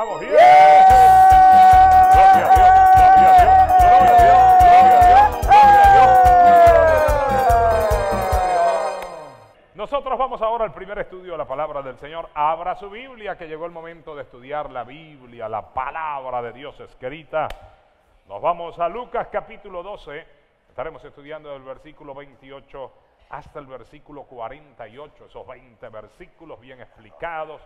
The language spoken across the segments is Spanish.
Vamos, bien. Dios. Nosotros vamos ahora al primer estudio de la palabra del Señor. Abra su Biblia, que llegó el momento de estudiar la Biblia, la palabra de Dios escrita. Nos vamos a Lucas capítulo 12. Estaremos estudiando del versículo 28 hasta el versículo 48, esos 20 versículos bien explicados,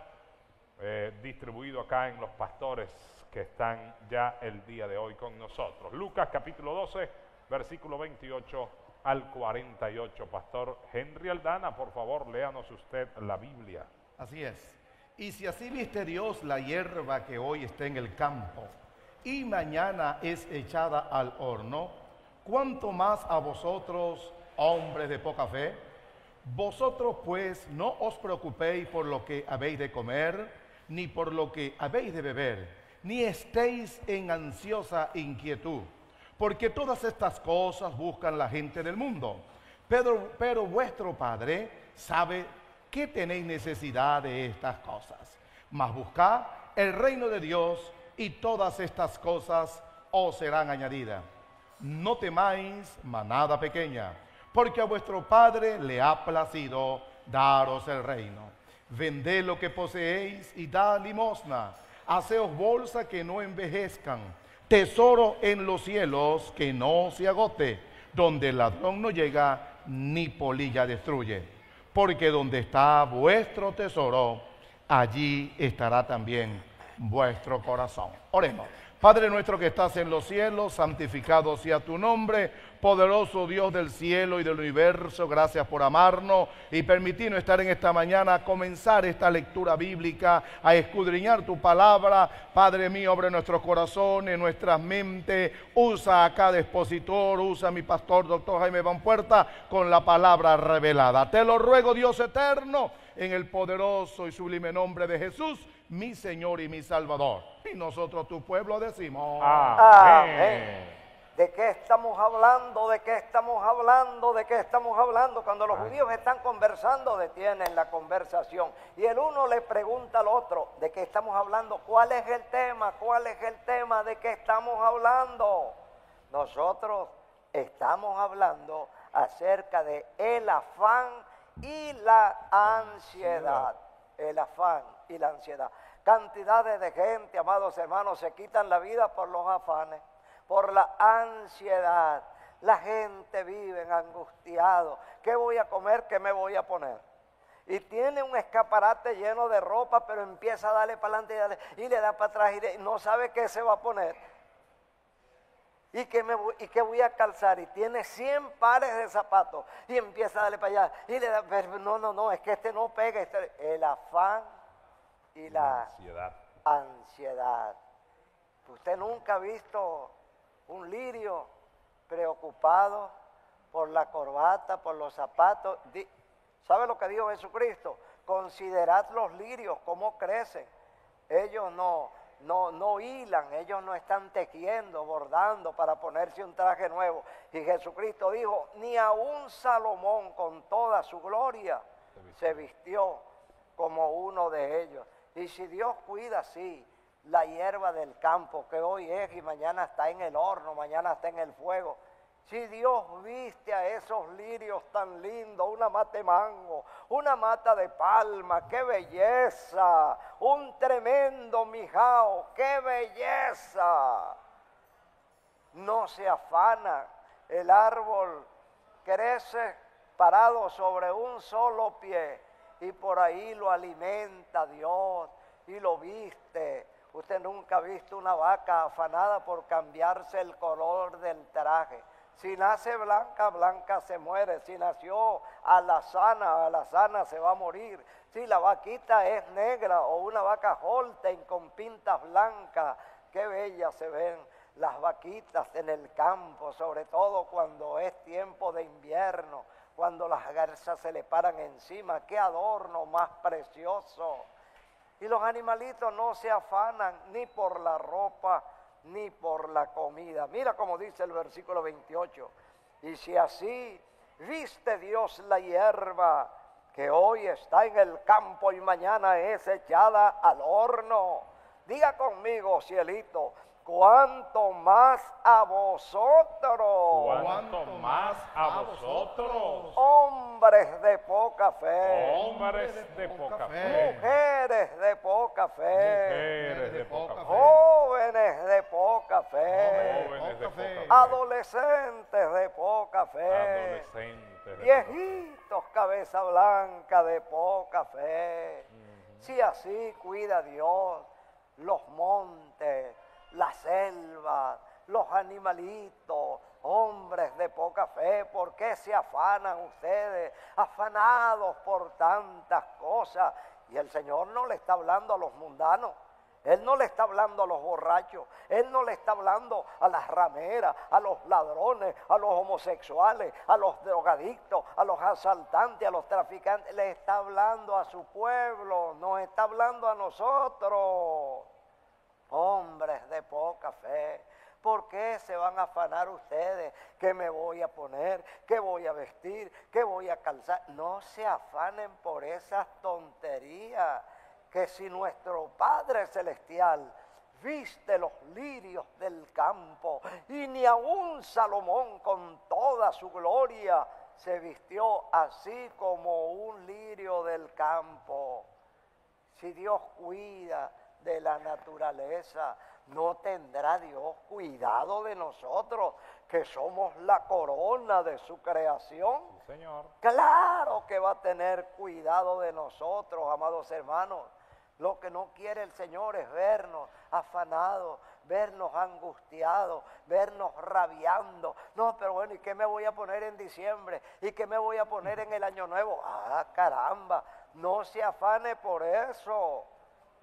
eh, distribuidos acá en los pastores que están ya el día de hoy con nosotros. Lucas capítulo 12, versículo 28 al 48. Pastor Henry Aldana, por favor, léanos usted la Biblia. Así es. Y si así viste Dios la hierba que hoy está en el campo y mañana es echada al horno, ¿cuánto más a vosotros, hombres de poca fe? Vosotros pues no os preocupéis por lo que habéis de comer, ni por lo que habéis de beber, ni estéis en ansiosa inquietud, porque todas estas cosas buscan la gente del mundo. Pero, vuestro Padre sabe que tenéis necesidad de estas cosas. Mas buscad el reino de Dios y todas estas cosas os serán añadidas. No temáis, manada pequeña, porque a vuestro Padre le ha placido daros el reino. Vended lo que poseéis y da limosna. Haceos bolsa que no envejezcan. Tesoro en los cielos que no se agote, donde el ladrón no llega ni polilla destruye. Porque donde está vuestro tesoro, allí estará también vuestro corazón. Oremos. Padre nuestro que estás en los cielos, santificado sea tu nombre, poderoso Dios del cielo y del universo, gracias por amarnos y permitirnos estar en esta mañana, comenzar esta lectura bíblica, a escudriñar tu palabra. Padre mío, abre nuestros corazones, nuestras mentes, usa a cada expositor, usa a mi pastor, doctor Jaime Van Puerta, con la palabra revelada. Te lo ruego, Dios eterno, en el poderoso y sublime nombre de Jesús mi Señor y mi Salvador. Y nosotros, tu pueblo, decimos, Amén. ¿De qué estamos hablando? ¿De qué estamos hablando? ¿De qué estamos hablando? Cuando los judíos están conversando, detienen la conversación. Y el uno le pregunta al otro, ¿de qué estamos hablando? ¿Cuál es el tema? ¿Cuál es el tema? ¿De qué estamos hablando? Nosotros estamos hablando acerca de el afán y la ansiedad. El afán y la ansiedad. Cantidades de gente, amados hermanos, se quitan la vida por los afanes, por la ansiedad. La gente vive angustiado. ¿Qué voy a comer? ¿Qué me voy a poner? Y tiene un escaparate lleno de ropa, pero empieza a darle para adelante y, darle, y le da para atrás y no sabe qué se va a poner. ¿Y qué, me voy, ¿Y qué voy a calzar? Y tiene 100 pares de zapatos. Y empieza a darle para allá. Y le da, pero no, no, no, es que este no pega. Este, el afán y la ansiedad. ansiedad. Usted nunca ha visto un lirio preocupado por la corbata, por los zapatos. ¿Sabe lo que dijo Jesucristo? Considerad los lirios, cómo crecen. Ellos no, no, no hilan, ellos no están tejiendo, bordando para ponerse un traje nuevo. Y Jesucristo dijo, ni aun Salomón con toda su gloria se vistió como uno de ellos. Y si Dios cuida así la hierba del campo que hoy es y mañana está en el horno, mañana está en el fuego. Si Dios viste a esos lirios tan lindos, una mata de mango, una mata de palma, qué belleza, un tremendo mijao, qué belleza. No se afana, el árbol crece parado sobre un solo pie y por ahí lo alimenta Dios y lo viste. Usted nunca ha visto una vaca afanada por cambiarse el color del traje. Si nace blanca, blanca se muere. Si nació alazana, alazana se va a morir. Si la vaquita es negra o una vaca Holstein con pintas blancas, qué bellas se ven las vaquitas en el campo, sobre todo cuando es tiempo de invierno, cuando las garzas se le paran encima. Qué adorno más precioso. Y los animalitos no se afanan ni por la ropa ni por la comida. Mira como dice el versículo 28. Y si así viste Dios la hierba que hoy está en el campo y mañana es echada al horno, Diga conmigo, cielito, cuanto más a vosotros, Cuanto más a vosotros, hombres de poca fe, hombres de poca fe, mujeres de poca fe, mujeres de poca fe, jóvenes de poca fe, jóvenes de poca fe, adolescentes de poca fe, adolescentes de poca fe. viejitos cabeza blanca de poca fe. Si así cuida Dios los montes, las selvas, los animalitos, hombres de poca fe, ¿por qué se afanan ustedes, afanados por tantas cosas? Y el Señor no le está hablando a los mundanos. Él no le está hablando a los borrachos, Él no le está hablando a las rameras, a los ladrones, a los homosexuales, a los drogadictos, a los asaltantes, a los traficantes. Le está hablando a su pueblo, nos está hablando a nosotros. Hombres de poca fe, ¿por qué se van a afanar ustedes? ¿Qué me voy a poner? ¿Qué voy a vestir? ¿Qué voy a calzar? No se afanen por esas tonterías que si nuestro Padre Celestial viste los lirios del campo y ni aun Salomón con toda su gloria se vistió así como un lirio del campo. Si Dios cuida de la naturaleza, no tendrá Dios cuidado de nosotros, que somos la corona de su creación. Sí, Señor. Claro que va a tener cuidado de nosotros, amados hermanos. Lo que no quiere el Señor es vernos afanados, vernos angustiados, vernos rabiando. No, pero bueno, ¿y qué me voy a poner en diciembre? ¿Y qué me voy a poner en el año nuevo? Ah, caramba, no se afane por eso.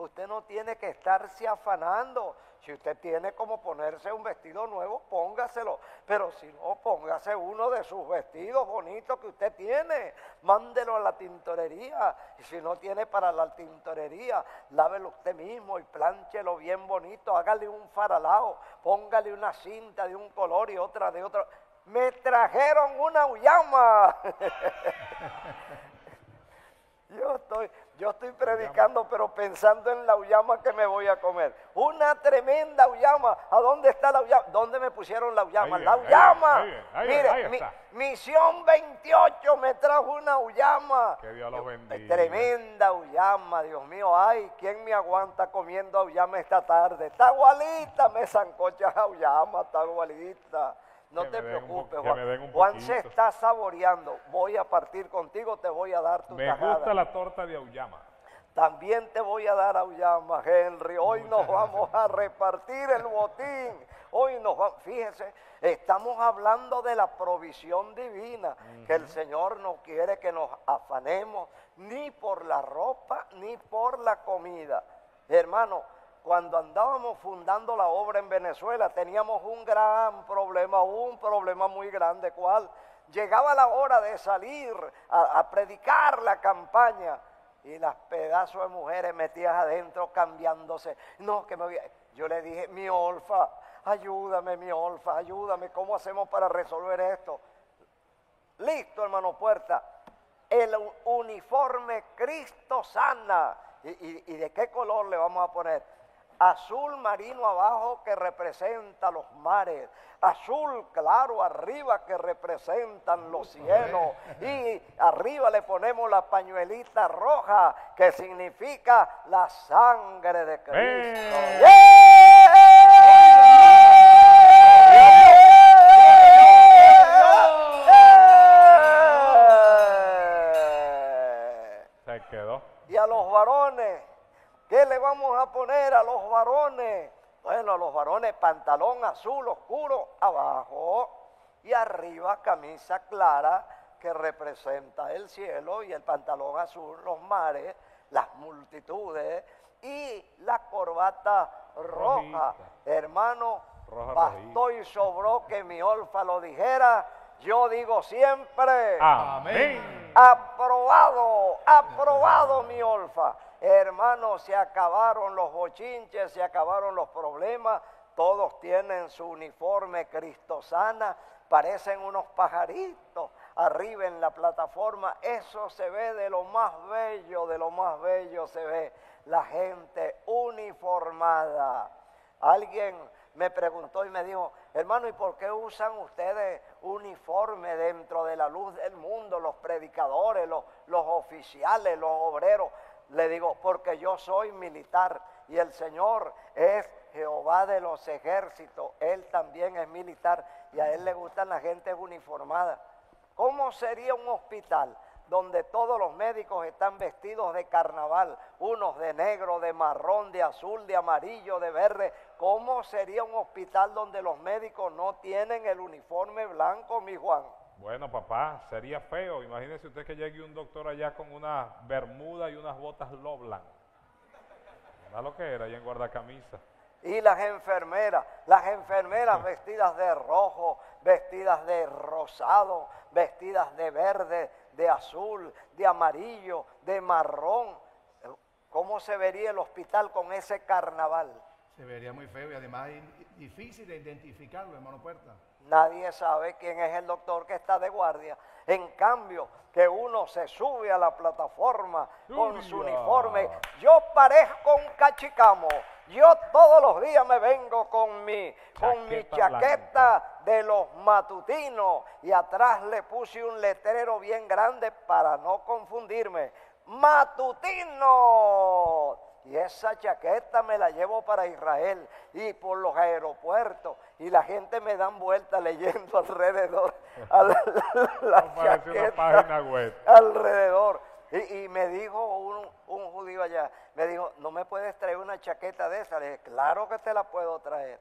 Usted no tiene que estarse afanando. Si usted tiene como ponerse un vestido nuevo, póngaselo. Pero si no, póngase uno de sus vestidos bonitos que usted tiene. Mándelo a la tintorería. Y si no tiene para la tintorería, lávelo usted mismo y plánchelo bien bonito. Hágale un faralao. Póngale una cinta de un color y otra de otro. Me trajeron una uyama. Yo estoy, yo estoy predicando, pero pensando en la uyama que me voy a comer. Una tremenda uyama. ¿A dónde está la uyama? ¿Dónde me pusieron la uyama? Ahí la bien, ahí uyama. bien, ahí bien, Mire, ahí mi- está. Misión 28 me trajo una uyama. Que Dios los bendiga. Tremenda uyama, Dios mío. Ay, ¿quién me aguanta comiendo auyama esta tarde? Está igualita, me zancochas auyama, está igualita. No Que te un preocupes, Juan. Juan se está saboreando. Voy a partir contigo, te voy a dar tu Me tajada. gusta la torta de auyama. También te voy a dar auyama, Henry. Hoy nos vamos a repartir el botín. Hoy nos vamos, fíjese, estamos hablando de la provisión divina, que el Señor no quiere que nos afanemos ni por la ropa ni por la comida. Hermano, cuando andábamos fundando la obra en Venezuela teníamos un gran problema, un problema muy grande, ¿cuál? Llegaba la hora de salir a, predicar la campaña y las pedazos de mujeres metidas adentro cambiándose. No, que me voy Yo le dije, mi olfa, ayúdame, mi olfa, ayúdame, ¿cómo hacemos para resolver esto? Listo, hermano Puerta. El uniforme Cristo sana. ¿Y, y- y de qué color le vamos a poner? Azul marino abajo que representa los mares. Azul claro arriba que representan los cielos. Y arriba le ponemos la pañuelita roja que significa la sangre de Cristo. Se quedó. Y a los varones, ¿qué le vamos a poner a los varones? Bueno, a los varones pantalón azul oscuro abajo y arriba camisa clara que representa el cielo y el pantalón azul los mares, las multitudes y la corbata roja. Rojita. Hermano, Roja, bastó y sobró que mi olfa lo dijera. Yo digo siempre. Amén. Aprobado, aprobado mi olfa. Hermano, se acabaron los bochinches, se acabaron los problemas. Todos tienen su uniforme cristosana, parecen unos pajaritos arriba en la plataforma. Eso se ve de lo más bello, de lo más bello se ve. La gente uniformada. Alguien me preguntó y me dijo, hermano, ¿y por qué usan ustedes uniforme dentro de la luz del mundo, los predicadores, los, los oficiales, los obreros? Le digo, porque yo soy militar y el Señor es Jehová de los ejércitos. Él también es militar y a él le gustan la gente uniformada. ¿Cómo sería un hospital donde todos los médicos están vestidos de carnaval, unos de negro, de marrón, de azul, de amarillo, de verde? ¿Cómo sería un hospital donde los médicos no tienen el uniforme blanco, mi Juan? Bueno, papá, sería feo. Imagínese usted que llegue un doctor allá con una bermuda y unas botas Loblan. ¿Verdad lo que era ahí en guardacamisa? Y las enfermeras, las enfermeras vestidas de rojo, vestidas de rosado, vestidas de verde, de azul, de amarillo, de marrón. ¿Cómo se vería el hospital con ese carnaval? Se vería muy feo y además es difícil de identificarlo, hermano Puerta. Nadie sabe quién es el doctor que está de guardia. En cambio, que uno se sube a la plataforma con su uniforme. Yo parezco un cachicamo. Yo todos los días me vengo con mi, con mi Chaqueta chaqueta de los matutinos y atrás le puse un letrero bien grande para no confundirme. Matutino. Y esa chaqueta me la llevo para Israel y por los aeropuertos y la gente me dan vuelta leyendo alrededor la, la chaqueta página web. alrededor. Y, y me dijo un, un judío allá, me dijo, ¿no me puedes traer una chaqueta de esa? Le dije, claro que te la puedo traer.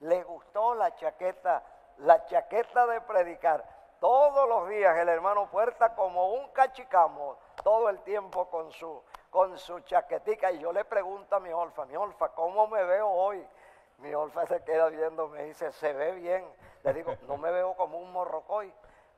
Le gustó la chaqueta, la chaqueta de predicar. Todos los días el hermano Puerta como un cachicamo, todo el tiempo con su, con su chaquetica. Y yo le pregunto a mi Olfa, mi Olfa, ¿cómo me veo hoy? Mi Olfa se queda viendo, me dice, se ve bien. Le digo, no me veo como un morrocoy.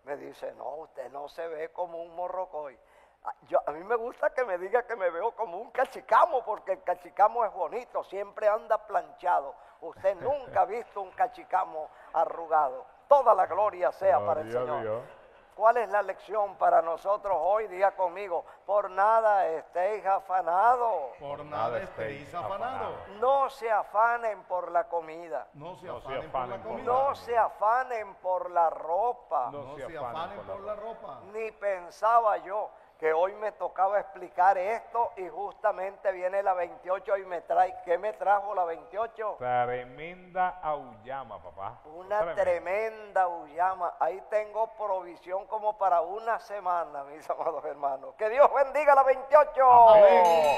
Me dice, no, usted no se ve como un morrocoy. Ah, Yo, a mí me gusta que me diga que me veo como un cachicamo, porque el cachicamo es bonito, siempre anda planchado. Usted nunca ha visto un cachicamo arrugado. Toda la gloria sea para el Señor. Dios. ¿Cuál es la lección para nosotros hoy? Diga conmigo, por nada estéis afanados. Por nada estéis afanados. No se afanen por la comida. No se No se afanen por la comida. No se afanen por la ropa. No No se afanen afanen por la ropa. Ni pensaba yo que hoy me tocaba explicar esto y justamente viene la 28 y me trae, ¿qué me trajo la 28? Tremenda aullama, papá. Una Tremenda. tremenda uyama. Ahí tengo provisión como para una semana, mis amados hermanos. Que Dios bendiga la 28. Amén.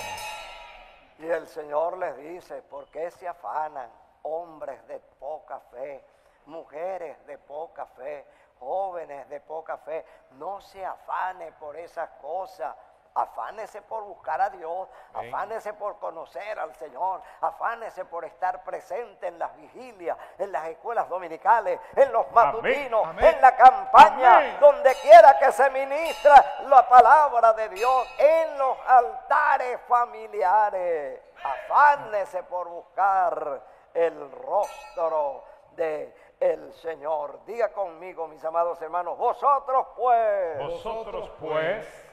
Y el Señor les dice, ¿por qué se afanan hombres de poca fe, mujeres de poca fe, jóvenes de poca fe? No se afane por esas cosas. Afánese por buscar a Dios, Amén. afánese por conocer al Señor, afánese por estar presente en las vigilias, en las escuelas dominicales, en los matutinos, Amén. en la campaña, donde quiera que se ministra la palabra de Dios, en los altares familiares. Afánese por buscar el rostro de el Señor. Diga conmigo, mis amados hermanos, vosotros pues Vosotros pues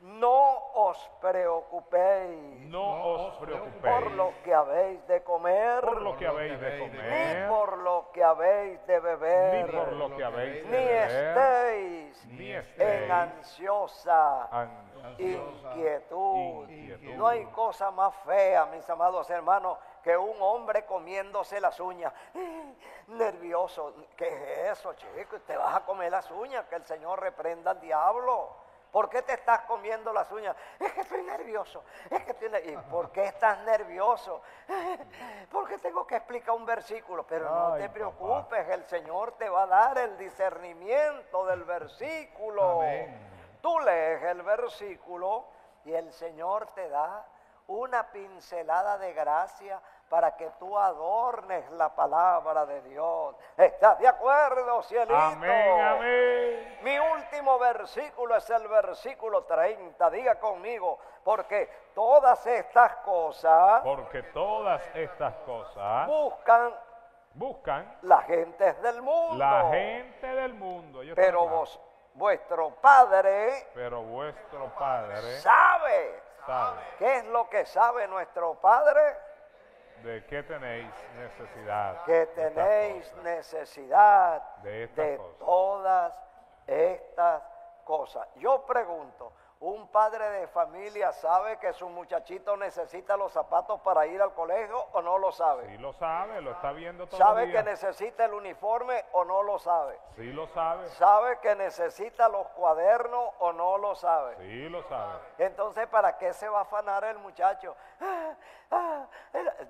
no os preocupéis no os preocupéis por lo que habéis de comer, por lo que habéis de ni comer, por lo que habéis de beber, ni por lo que habéis ni de beber, estéis ni en ansiosa an- inquietud. Inquietud. No hay cosa más fea, mis amados hermanos, que un hombre comiéndose las uñas. Nervioso. ¿Qué es eso, chico? Te vas a comer las uñas, que el Señor reprenda al diablo. ¿Por qué te estás comiendo las uñas? Es que estoy nervioso. Es que estoy ¿Y por qué estás nervioso? Porque tengo que explicar un versículo. Pero no Ay, te papá. preocupes, el Señor te va a dar el discernimiento del versículo. Amén. Tú lees el versículo y el Señor te da una pincelada de gracia para que tú adornes la palabra de Dios. ¿Estás de acuerdo, cielito? Amén, amén. Mi último versículo es el versículo 30. Diga conmigo, porque todas estas cosas Porque todas estas cosas buscan buscan las gentes del mundo. la gente del mundo. Pero vos, vuestro Padre Pero vuestro Padre sabe. sabe ¿Qué es lo que sabe nuestro Padre? De que tenéis necesidad. que tenéis necesidad De todas estas cosas. Yo pregunto, ¿un padre de familia sabe que su muchachito necesita los zapatos para ir al colegio o no lo sabe? Sí lo sabe, lo está viendo todo ¿Sabe que necesita el uniforme o no lo sabe? Sí lo sabe, ¿Sabe que necesita los cuadernos o no lo sabe? sí lo sabe. Entonces, ¿para qué se va a afanar el muchacho? Ah, ah,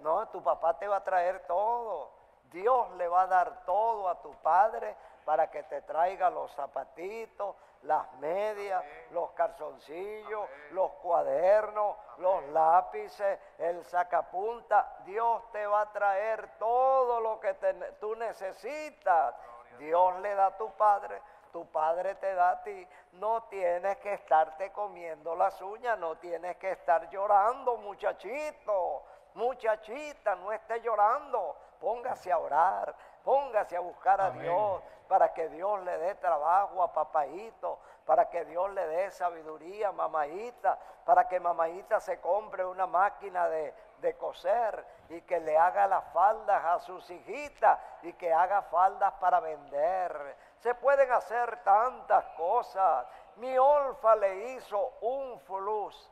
no, tu papá te va a traer todo. Dios le va a dar todo a tu padre para que te traiga los zapatitos, las medias, los calzoncillos, los cuadernos, los lápices, el sacapunta. Dios te va a traer todo lo que te- tú necesitas. Dios. le da a tu padre tu padre te da a ti, no tienes que estarte comiendo las uñas, no tienes que estar llorando, muchachito, muchachita, no esté llorando, póngase a orar, póngase a buscar a Amén. Dios para que Dios le dé trabajo a papaíto, para que Dios le dé sabiduría a mamaíta, para que mamaíta se compre una máquina de, de coser y que le haga las faldas a sus hijitas y que haga faldas para vender. Se pueden hacer tantas cosas. Mi Olfa le hizo un flus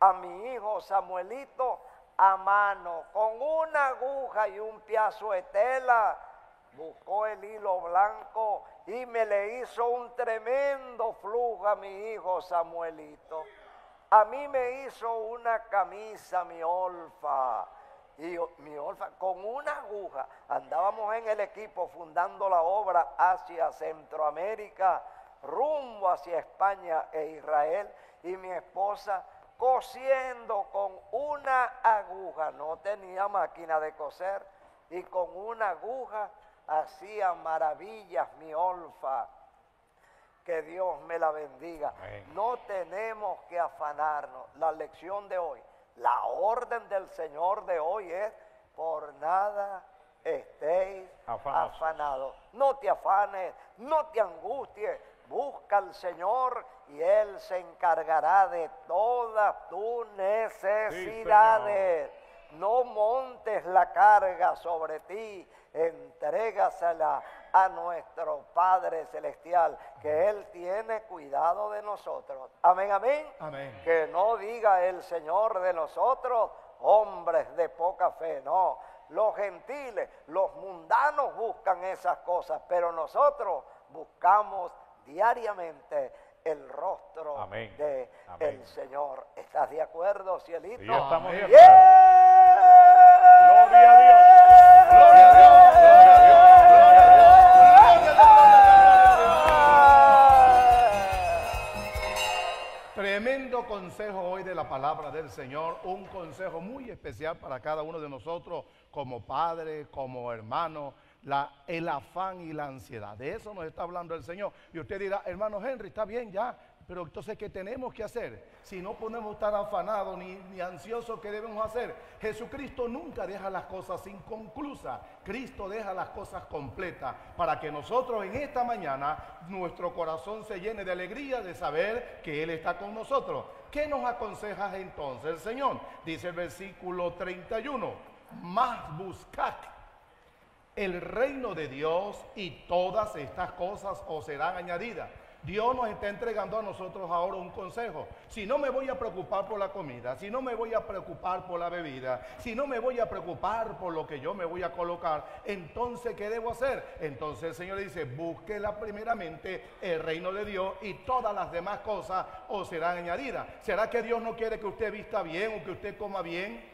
a mi hijo Samuelito a mano, con una aguja y un piazo de tela. Buscó el hilo blanco y me le hizo un tremendo flujo a mi hijo Samuelito. A mí me hizo una camisa, mi Olfa. Y mi Olfa, con una aguja, andábamos en el equipo fundando la obra hacia Centroamérica, rumbo hacia España e Israel, y mi esposa cosiendo con una aguja, no tenía máquina de coser, y con una aguja hacía maravillas mi Olfa. Que Dios me la bendiga. Amén. No tenemos que afanarnos. La lección de hoy, la orden del Señor de hoy es, por nada estéis afanados. No te afanes, no te angusties. Busca al Señor y Él se encargará de todas tus necesidades. no montes la carga sobre ti, entrégasela a nuestro Padre Celestial, que Él tiene cuidado de nosotros. Amén, amén. Amén. Que no diga el Señor de nosotros, hombres de poca fe, no. Los gentiles, los mundanos buscan esas cosas, pero nosotros buscamos diariamente el rostro Amén. de Amén. el Señor. ¿Estás de acuerdo, cielito? Sí, estamos de acuerdo. ¡Yeah! Gloria a Dios. Gloria a Dios. Gloria a Dios. Gloria a Tremendo consejo hoy de la palabra del Señor, un consejo muy especial para cada uno de nosotros como padre, como hermano, el afán y la ansiedad. De eso nos está hablando el Señor. Y usted dirá, hermano Henry, está bien ya, pero entonces, ¿qué tenemos que hacer? Si no podemos estar afanados ni, ni ansiosos, ¿qué debemos hacer? Jesucristo nunca deja las cosas inconclusas. Cristo deja las cosas completas para que nosotros en esta mañana nuestro corazón se llene de alegría de saber que Él está con nosotros. ¿Qué nos aconseja entonces el Señor? Dice el versículo 31, más buscad el reino de Dios y todas estas cosas os serán añadidas. Dios nos está entregando a nosotros ahora un consejo. Si no me voy a preocupar por la comida, si no me voy a preocupar por la bebida, si no me voy a preocupar por lo que yo me voy a colocar, entonces ¿qué debo hacer? Entonces el Señor dice, búsquela primeramente el reino de Dios y todas las demás cosas os serán añadidas. ¿Será que Dios no quiere que usted vista bien o que usted coma bien?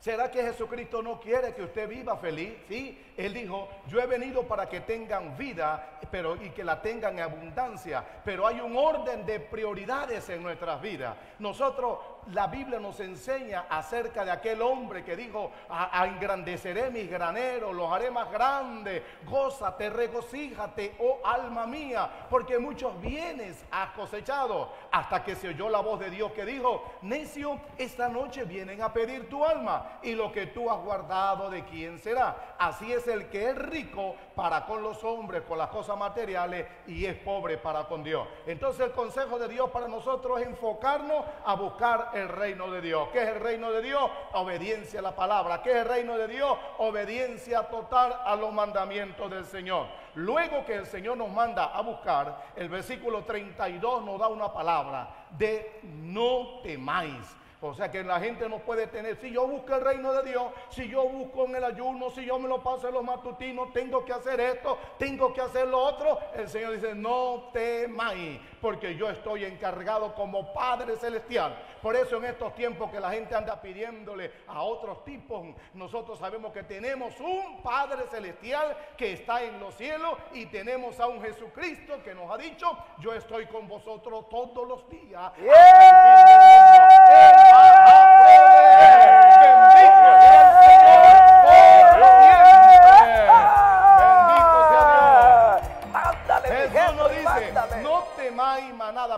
¿Será que Jesucristo no quiere que usted viva feliz? Sí, Él dijo, yo he venido para que tengan vida pero, y que la tengan en abundancia, pero hay un orden de prioridades en nuestras vidas. Nosotros, la Biblia nos enseña acerca de aquel hombre que dijo, "A- a engrandeceré mis graneros, los haré más grandes, gózate, regocíjate, oh alma mía, porque muchos bienes has cosechado, hasta que se oyó la voz de Dios que dijo, necio, esta noche vienen a pedir tu alma y lo que tú has guardado de quién será. Así es el que es rico para con los hombres, con las cosas materiales y es pobre para con Dios. Entonces el consejo de Dios para nosotros es enfocarnos a buscar el reino de Dios. ¿Qué es el reino de Dios? Obediencia a la palabra. ¿Qué es el reino de Dios? Obediencia total a los mandamientos del Señor. Luego que el Señor nos manda a buscar, el versículo 32 nos da una palabra de no temáis. O sea que la gente no puede tener, si yo busco el reino de Dios, si yo busco en el ayuno, si yo me lo paso en los matutinos, tengo que hacer esto, tengo que hacer lo otro. El Señor dice, no temáis, porque yo estoy encargado como Padre Celestial. Por eso en estos tiempos que la gente anda pidiéndole a otros tipos, nosotros sabemos que tenemos un Padre Celestial que está en los cielos y tenemos a un Jesucristo que nos ha dicho, yo estoy con vosotros todos los días.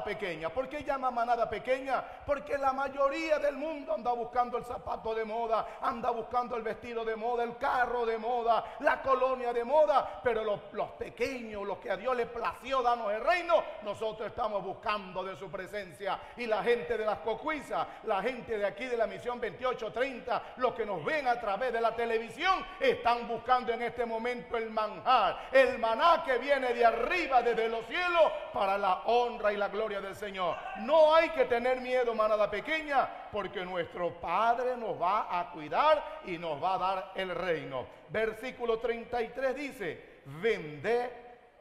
Pequeña. ¿Por qué llama manada pequeña? Porque la mayoría del mundo anda buscando el zapato de moda, anda buscando el vestido de moda, el carro de moda, la colonia de moda. Pero los, pequeños, los que a Dios le plació darnos el reino, nosotros estamos buscando de su presencia. Y la gente de las cocuizas, la gente de aquí de la misión 2830, los que nos ven a través de la televisión, están buscando en este momento el manjar, el maná que viene de arriba, desde los cielos, para la honra y la gloria del Señor. No hay que tener miedo, manada pequeña, porque nuestro Padre nos va a cuidar y nos va a dar el reino. Versículo 33 dice, vended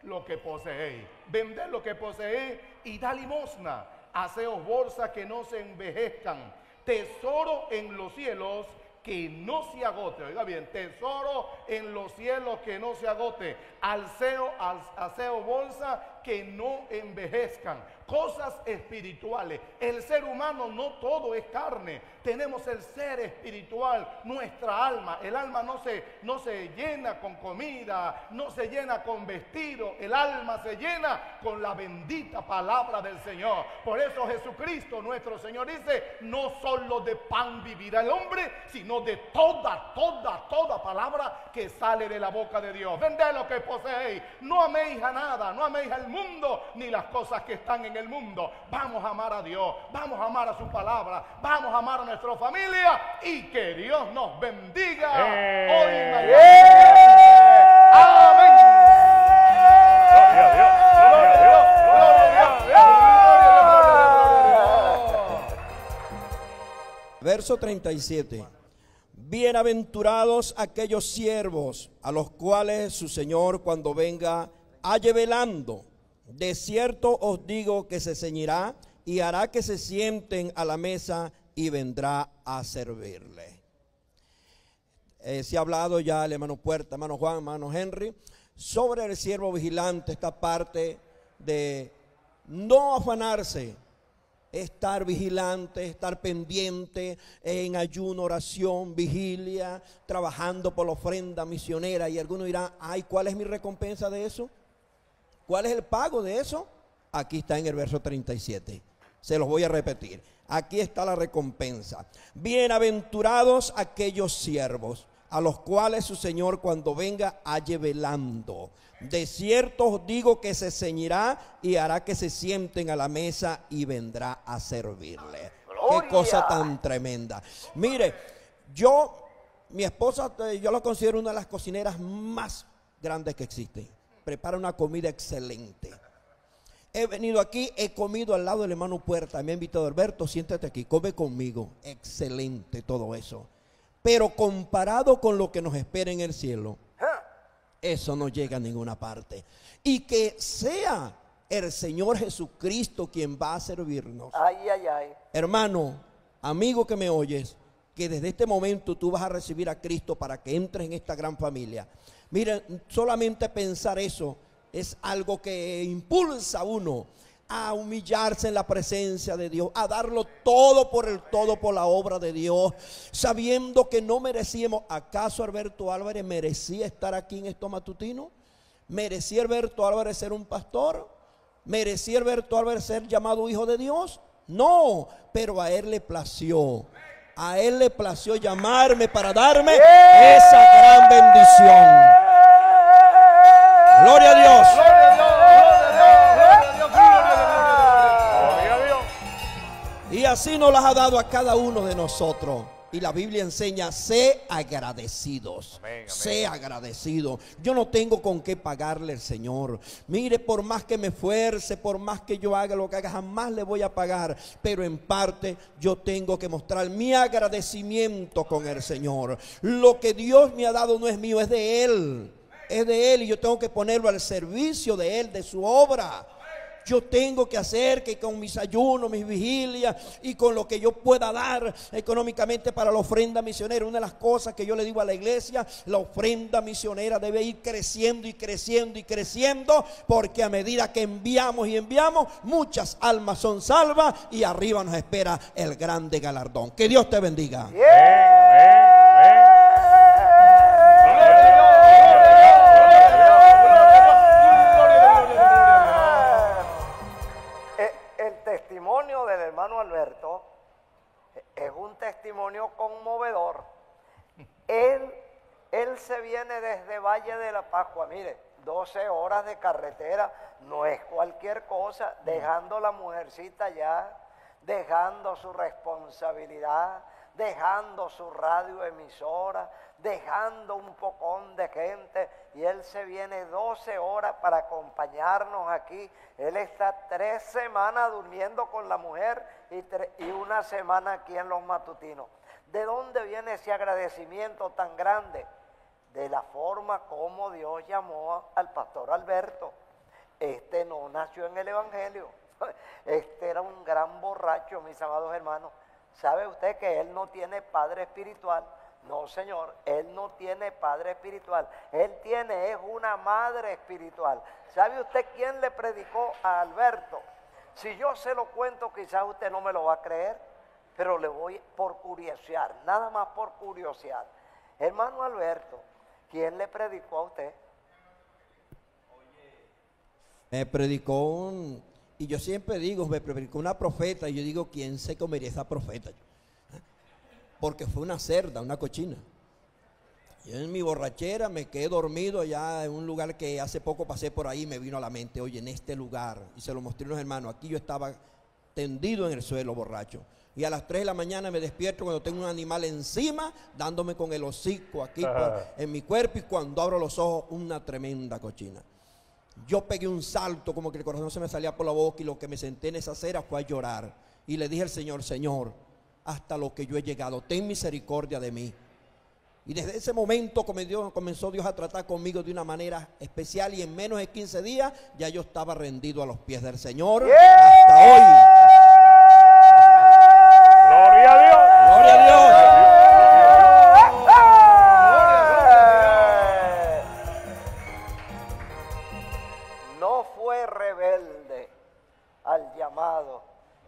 lo que poseéis, vended lo que poseéis y da limosna. Haceos bolsas que no se envejezcan, tesoro en los cielos que no se agote. Oiga bien, tesoro en los cielos que no se agote. Alceo, aseo bolsa que no envejezcan cosas espirituales. El ser humano no todo es carne. Tenemos el ser espiritual, nuestra alma. El alma no se, no se llena con comida, no se llena con vestido. El alma se llena con la bendita palabra del Señor. Por eso Jesucristo, nuestro Señor, dice, no solo de pan vivirá el hombre, sino de toda, toda, toda palabra que sale de la boca de Dios. Vended lo que poseéis. No améis a nada, no améis al mundo ni las cosas que están en el mundo. Vamos a amar a Dios, vamos a amar a su palabra, vamos a amar a nuestra familia y que Dios nos bendiga hoy Amén. Verso 37. Bienaventurados aquellos siervos a los cuales su Señor cuando venga halle velando. De cierto os digo que se ceñirá y hará que se sienten a la mesa y vendrá a servirle. Eh, se ha hablado ya el hermano Puerta, hermano Juan, hermano Henry, sobre el siervo vigilante, esta parte de no afanarse, estar vigilante, estar pendiente en ayuno, oración, vigilia, trabajando por la ofrenda misionera. Y algunos dirán, ay, ¿cuál es mi recompensa de eso? ¿Cuál es el pago de eso? Aquí está en el verso 37. Se los voy a repetir. Aquí está la recompensa. Bienaventurados aquellos siervos a los cuales su Señor cuando venga halle velando. De cierto os digo que se ceñirá y hará que se sienten a la mesa y vendrá a servirle. Qué cosa tan tremenda. Mire, yo, mi esposa, yo la considero una de las cocineras más grandes que existen prepara una comida excelente. He venido aquí, he comido al lado del hermano Puerta. Me ha invitado Alberto, siéntate aquí, come conmigo. Excelente todo eso. Pero comparado con lo que nos espera en el cielo, eso no llega a ninguna parte. Y que sea el Señor Jesucristo quien va a servirnos. Ay, ay, ay. Hermano, amigo que me oyes, que desde este momento tú vas a recibir a Cristo para que entres en esta gran familia. Miren, solamente pensar eso es algo que impulsa a uno a humillarse en la presencia de Dios, a darlo todo por el todo por la obra de Dios, sabiendo que no merecíamos. ¿Acaso Alberto Álvarez merecía estar aquí en esto matutino? ¿Merecía Alberto Álvarez ser un pastor? ¿Merecía Alberto Álvarez ser llamado hijo de Dios? No, pero a él le plació. A él le plació llamarme para darme esa gran bendición. Gloria a Dios. Y así nos las ha dado a cada uno de nosotros. Y la Biblia enseña, sé agradecidos. Amén, amén. Sé agradecido. Yo no tengo con qué pagarle al Señor. Mire, por más que me esfuerce, por más que yo haga lo que haga, jamás le voy a pagar. Pero en parte yo tengo que mostrar mi agradecimiento con el Señor. Lo que Dios me ha dado no es mío, es de Él. Es de Él y yo tengo que ponerlo al servicio de Él, de su obra. Yo tengo que hacer que con mis ayunos, mis vigilias y con lo que yo pueda dar económicamente para la ofrenda misionera, una de las cosas que yo le digo a la iglesia, la ofrenda misionera debe ir creciendo y creciendo y creciendo, porque a medida que enviamos y enviamos, muchas almas son salvas y arriba nos espera el grande galardón. Que Dios te bendiga. Amén, testimonio conmovedor. Él, él se viene desde Valle de la Pascua, mire, 12 horas de carretera, no es cualquier cosa, dejando la mujercita ya, dejando su responsabilidad, dejando su radioemisora, dejando un pocón de gente y él se viene 12 horas para acompañarnos aquí. Él está tres semanas durmiendo con la mujer y, y una semana aquí en los matutinos. ¿De dónde viene ese agradecimiento tan grande? De la forma como Dios llamó al pastor Alberto. Este no nació en el Evangelio. Este era un gran borracho, mis amados hermanos. ¿Sabe usted que él no tiene padre espiritual? No, señor, él no tiene padre espiritual. Él tiene es una madre espiritual. ¿Sabe usted quién le predicó a Alberto? Si yo se lo cuento, quizás usted no me lo va a creer, pero le voy por curiosidad, nada más por curiosidad. Hermano Alberto, ¿quién le predicó a usted? Me predicó un, y yo siempre digo, me predicó una profeta, y yo digo, ¿quién se comería esa profeta? Porque fue una cerda, una cochina. Y en mi borrachera me quedé dormido allá en un lugar que hace poco pasé por ahí y me vino a la mente, oye, en este lugar, y se lo mostré a unos hermanos, aquí yo estaba tendido en el suelo borracho. Y a las 3 de la mañana me despierto cuando tengo un animal encima, dándome con el hocico aquí por- en mi cuerpo, y cuando abro los ojos, una tremenda cochina. Yo pegué un salto, como que el corazón se me salía por la boca y lo que me senté en esa acera fue a llorar. Y le dije al Señor, Señor, hasta lo que yo he llegado, ten misericordia de mí. Y desde ese momento comenzó, comenzó Dios a tratar conmigo de una manera especial y en menos de 15 días ya yo estaba rendido a los pies del Señor. Hasta hoy.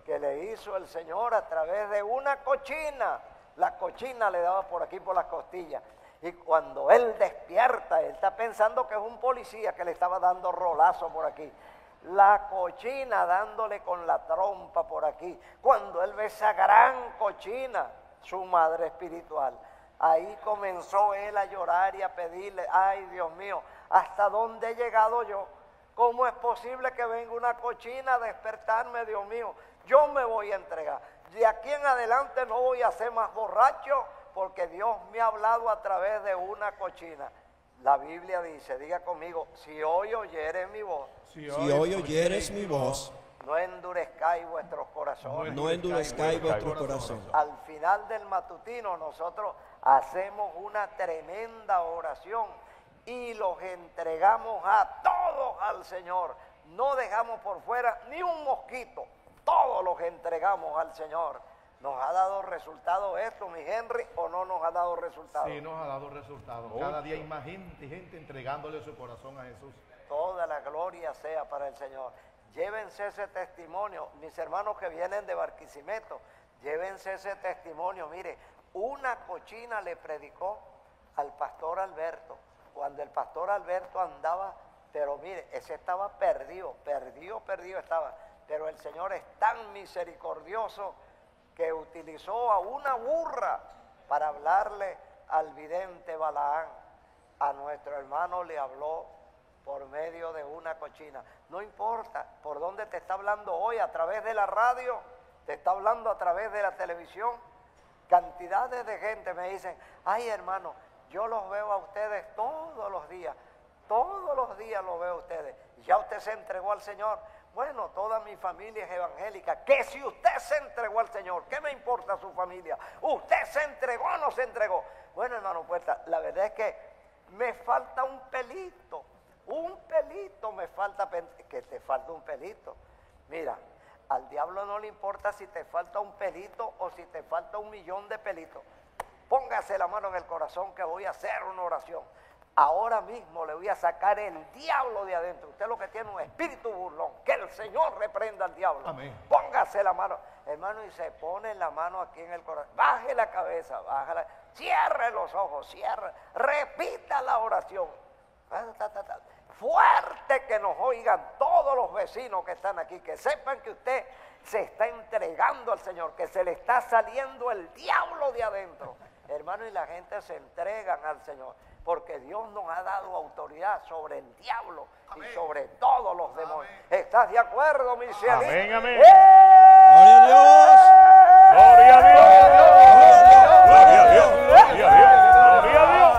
Que le hizo el Señor a través de una cochina. La cochina le daba por aquí por las costillas. Y cuando él despierta, él está pensando que es un policía que le estaba dando rolazo por aquí. La cochina dándole con la trompa por aquí. Cuando él ve esa gran cochina, su madre espiritual, ahí comenzó él a llorar y a pedirle, ay Dios mío, ¿hasta dónde he llegado yo? ¿Cómo es posible que venga una cochina a despertarme, Dios mío? Yo me voy a entregar. De aquí en adelante no voy a ser más borracho porque Dios me ha hablado a través de una cochina. La Biblia dice, diga conmigo, si hoy oyeres mi voz, Si hoy oyeres mi voz, no endurezcáis vuestros corazones. no endurezcáis vuestro corazón. Al final del matutino nosotros hacemos una tremenda oración y los entregamos a todos al Señor. No dejamos por fuera ni un mosquito, todos los entregamos al Señor. ¿Nos ha dado resultado esto, mi Henry, o no nos ha dado resultado? Sí, nos ha dado resultados. Cada día hay más gente gente entregándole su corazón a Jesús. Toda la gloria sea para el Señor. Llévense ese testimonio, mis hermanos que vienen de Barquisimeto, llévense ese testimonio. Mire, una cochina le predicó al pastor Alberto, cuando el pastor Alberto andaba, pero mire, ese estaba perdido, perdido, perdido estaba. Pero el Señor es tan misericordioso que utilizó a una burra para hablarle al vidente Balaán. A nuestro hermano le habló por medio de una cochina. No importa por dónde te está hablando hoy, a través de la radio, te está hablando a través de la televisión. Cantidades de gente me dicen, ay hermano, yo los veo a ustedes todos los días, todos los días los veo a ustedes. Ya usted se entregó al Señor. Bueno, toda mi familia es evangélica. Que si usted se entregó al Señor, ¿qué me importa su familia? ¿Usted se entregó o no se entregó? Bueno, hermano Puerta, la verdad es que me falta un pelito. Un pelito me falta, que te falta un pelito. Mira, al diablo no le importa si te falta un pelito o si te falta un millón de pelitos. Póngase la mano en el corazón que voy a hacer una oración. Ahora mismo le voy a sacar el diablo de adentro. Usted lo que tiene un espíritu burlón. Que el Señor reprenda al diablo. Amén. Póngase la mano, hermano, y se pone la mano aquí en el corazón. Baje la cabeza, bájala. Cierre los ojos, cierre. Repita la oración. Fuerte que nos oigan todos los vecinos que están aquí. Que sepan que usted se está entregando al Señor. Que se le está saliendo el diablo de adentro. Hermano, y la gente se entregan al Señor porque Dios nos ha dado autoridad sobre el diablo y sobre todos los demonios. ¿Estás de acuerdo, mi cielo? Amén, amén. Gloria a Dios. Gloria a Dios. Gloria a Dios. Gloria a Dios. Gloria a Dios.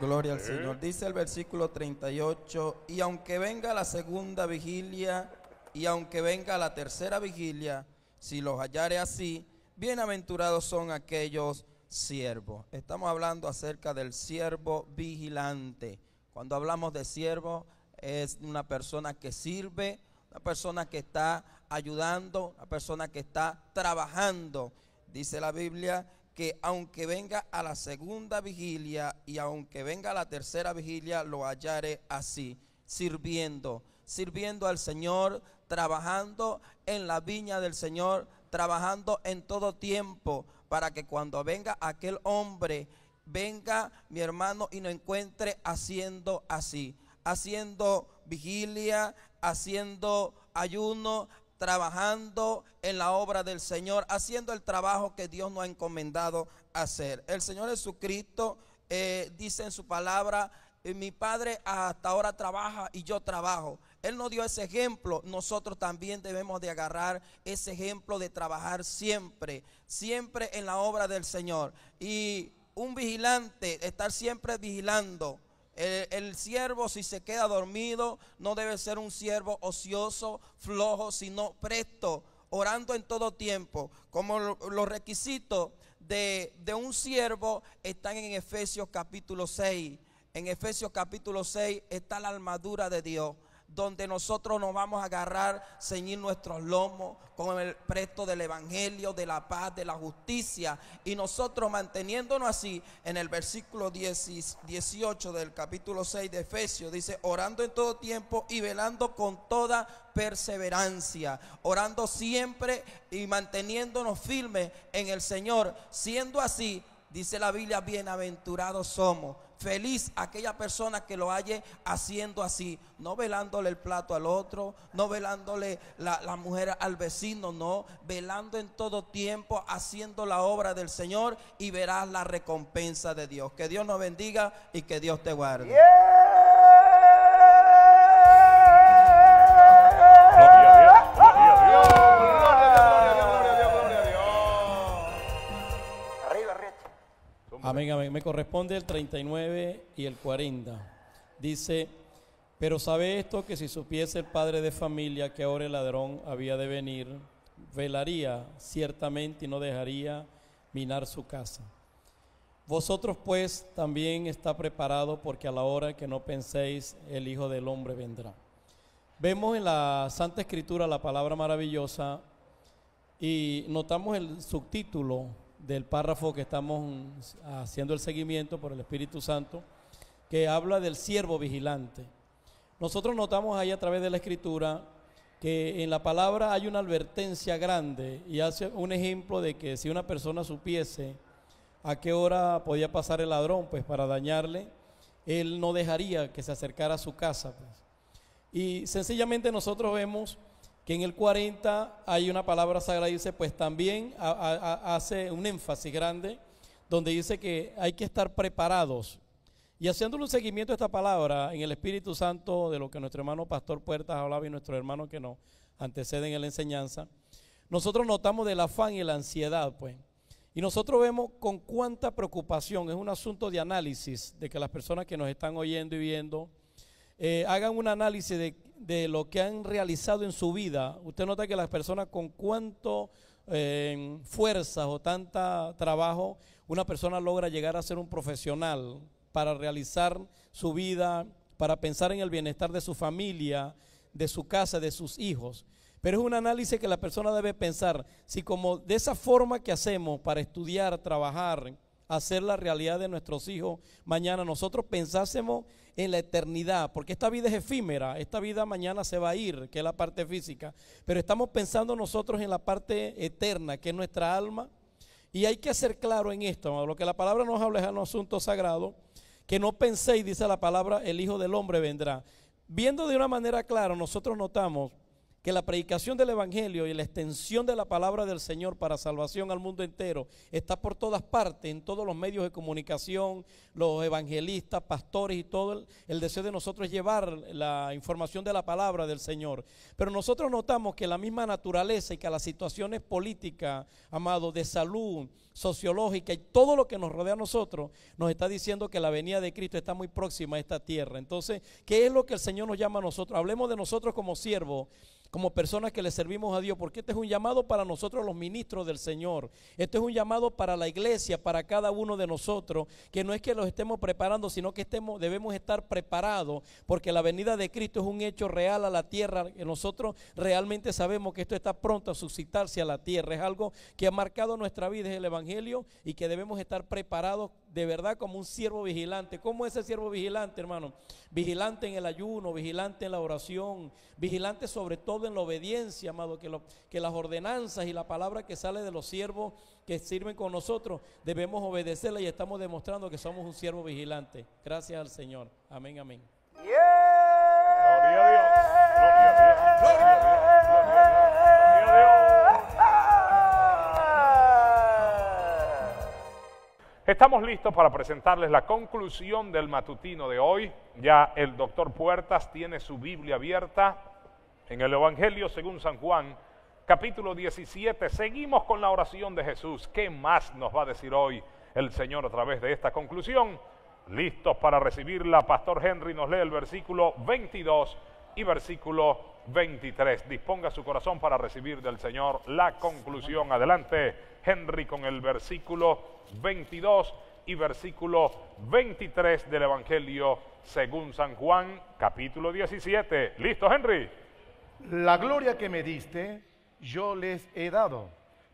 Gloria al Señor. Dice el versículo 38, y aunque venga la segunda vigilia, y aunque venga la tercera vigilia, si los hallare así, bienaventurados son aquellos siervos. Estamos hablando acerca del siervo vigilante. Cuando hablamos de siervo, es una persona que sirve, una persona que está ayudando, una persona que está trabajando. Dice la Biblia que aunque venga a la segunda vigilia y aunque venga a la tercera vigilia, lo hallaré así, sirviendo, sirviendo al Señor, trabajando en la viña del Señor, trabajando en todo tiempo, para que cuando venga aquel hombre, venga mi hermano y nos encuentre haciendo así, haciendo vigilia, haciendo ayuno, trabajando en la obra del Señor, haciendo el trabajo que Dios nos ha encomendado hacer. El Señor Jesucristo eh, dice en su palabra, eh, mi Padre hasta ahora trabaja y yo trabajo. Él nos dio ese ejemplo, nosotros también debemos de agarrar ese ejemplo de trabajar siempre, siempre en la obra del Señor. Y un vigilante, estar siempre vigilando. El, siervo si se queda dormido no debe ser un siervo ocioso, flojo, sino presto, orando en todo tiempo. Como los requisitos de, de un siervo están en Efesios capítulo 6. En Efesios capítulo 6 está la armadura de Dios donde nosotros nos vamos a agarrar, ceñir nuestros lomos con el presto del evangelio, de la paz, de la justicia. Y nosotros manteniéndonos así, en el versículo 18 del capítulo 6 de Efesios, dice, orando en todo tiempo y velando con toda perseverancia, orando siempre y manteniéndonos firmes en el Señor. Siendo así, dice la Biblia, bienaventurados somos feliz aquella persona que lo halle haciendo así, no velándole el plato al otro, no velándole la, mujer al vecino, no, velando en todo tiempo, haciendo la obra del Señor y verás la recompensa de Dios. Que Dios nos bendiga y que Dios te guarde. Amén. Me corresponde el 39 y el 40. Dice, pero sabe esto que si supiese el padre de familia que ahora el ladrón había de venir, velaría ciertamente y no dejaría minar su casa. Vosotros pues también está preparado porque a la hora que no penséis el Hijo del Hombre vendrá. Vemos en la Santa Escritura la palabra maravillosa y notamos el subtítulo del párrafo que estamos haciendo el seguimiento por el Espíritu Santo, que habla del siervo vigilante. Nosotros notamos ahí a través de la escritura que en la palabra hay una advertencia grande y hace un ejemplo de que si una persona supiese a qué hora podía pasar el ladrón, pues para dañarle, él no dejaría que se acercara a su casa. Pues. Y sencillamente nosotros vemos que en el 40 hay una palabra sagrada, dice, pues también hace un énfasis grande, donde dice que hay que estar preparados. Y haciéndole un seguimiento a esta palabra en el Espíritu Santo de lo que nuestro hermano Pastor Puertas hablaba y nuestro hermano que nos anteceden en la enseñanza, nosotros notamos del afán y la ansiedad, pues. Y nosotros vemos con cuánta preocupación, es un asunto de análisis, de que las personas que nos están oyendo y viendo eh, hagan un análisis de, de, lo que han realizado en su vida. Usted nota que las personas con cuánto eh, fuerzas o tanta trabajo una persona logra llegar a ser un profesional para realizar su vida, para pensar en el bienestar de su familia, de su casa, de sus hijos. Pero es un análisis que la persona debe pensar, si como de esa forma que hacemos para estudiar, trabajar, hacer la realidad de nuestros hijos, mañana nosotros pensásemos en la eternidad, porque esta vida es efímera, esta vida mañana se va a ir, que es la parte física, pero estamos pensando nosotros en la parte eterna, que es nuestra alma, y hay que ser claro en esto, lo que la palabra nos habla es un asunto sagrado, que no penséis, dice la palabra, el Hijo del Hombre vendrá. Viendo de una manera clara, nosotros notamos que la predicación del Evangelio y la extensión de la palabra del Señor para salvación al mundo entero está por todas partes, en todos los medios de comunicación, los evangelistas, pastores y todo el, deseo de nosotros es llevar la información de la palabra del Señor. Pero nosotros notamos que la misma naturaleza y que las situaciones políticas, amado, de salud, sociológica y todo lo que nos rodea a nosotros nos está diciendo que la venida de Cristo está muy próxima a esta tierra. Entonces, ¿qué es lo que el Señor nos llama a nosotros? Hablemos de nosotros como siervos como personas que le servimos a Dios, porque este es un llamado para nosotros los ministros del Señor. Este es un llamado para la iglesia, para cada uno de nosotros, que no es que los estemos preparando, sino que estemos, debemos estar preparados, porque la venida de Cristo es un hecho real a la tierra, nosotros realmente sabemos que esto está pronto a suscitarse a la tierra. Es algo que ha marcado nuestra vida, es el Evangelio, y que debemos estar preparados de verdad como un siervo vigilante. ¿Cómo es el siervo vigilante, hermano? Vigilante en el ayuno, vigilante en la oración, vigilante sobre todo en la obediencia, amado, que, lo, que las ordenanzas y la palabra que sale de los siervos que sirven con nosotros, debemos obedecerla y estamos demostrando que somos un siervo vigilante. Gracias al Señor. Amén, amén. Estamos listos para presentarles la conclusión del matutino de hoy. Ya el doctor Puertas tiene su Biblia abierta en el Evangelio según San Juan, capítulo 17. Seguimos con la oración de Jesús. ¿Qué más nos va a decir hoy el Señor a través de esta conclusión? Listos para recibirla. Pastor Henry nos lee el versículo 22 y versículo 23. Disponga su corazón para recibir del Señor la conclusión. Adelante, Henry, con el versículo 22 y versículo 23 del Evangelio según San Juan, capítulo 17. ¿Listo, Henry? La gloria que me diste, yo les he dado,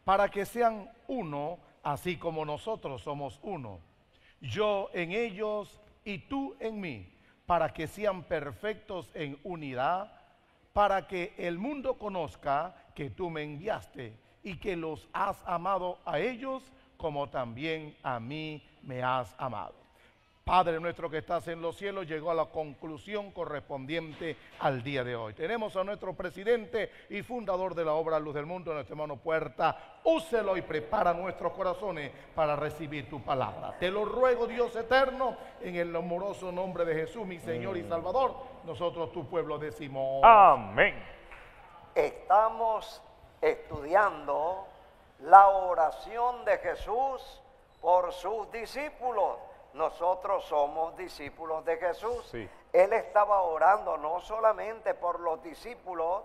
para que sean uno, así como nosotros somos uno. Yo en ellos y tú en mí, para que sean perfectos en unidad, para que el mundo conozca que tú me enviaste y que los has amado a ellos como también a mí me has amado. Padre nuestro que estás en los cielos, llegó a la conclusión correspondiente al día de hoy. Tenemos a nuestro presidente y fundador de la obra Luz del Mundo, nuestro hermano Puerta. Úselo y prepara nuestros corazones para recibir tu palabra. Te lo ruego, Dios eterno, en el amoroso nombre de Jesús, mi Señor y Salvador. Nosotros, tu pueblo, decimos. Amén. Estamos estudiando la oración de Jesús por sus discípulos. Nosotros somos discípulos de Jesús. Sí. Él estaba orando no solamente por los discípulos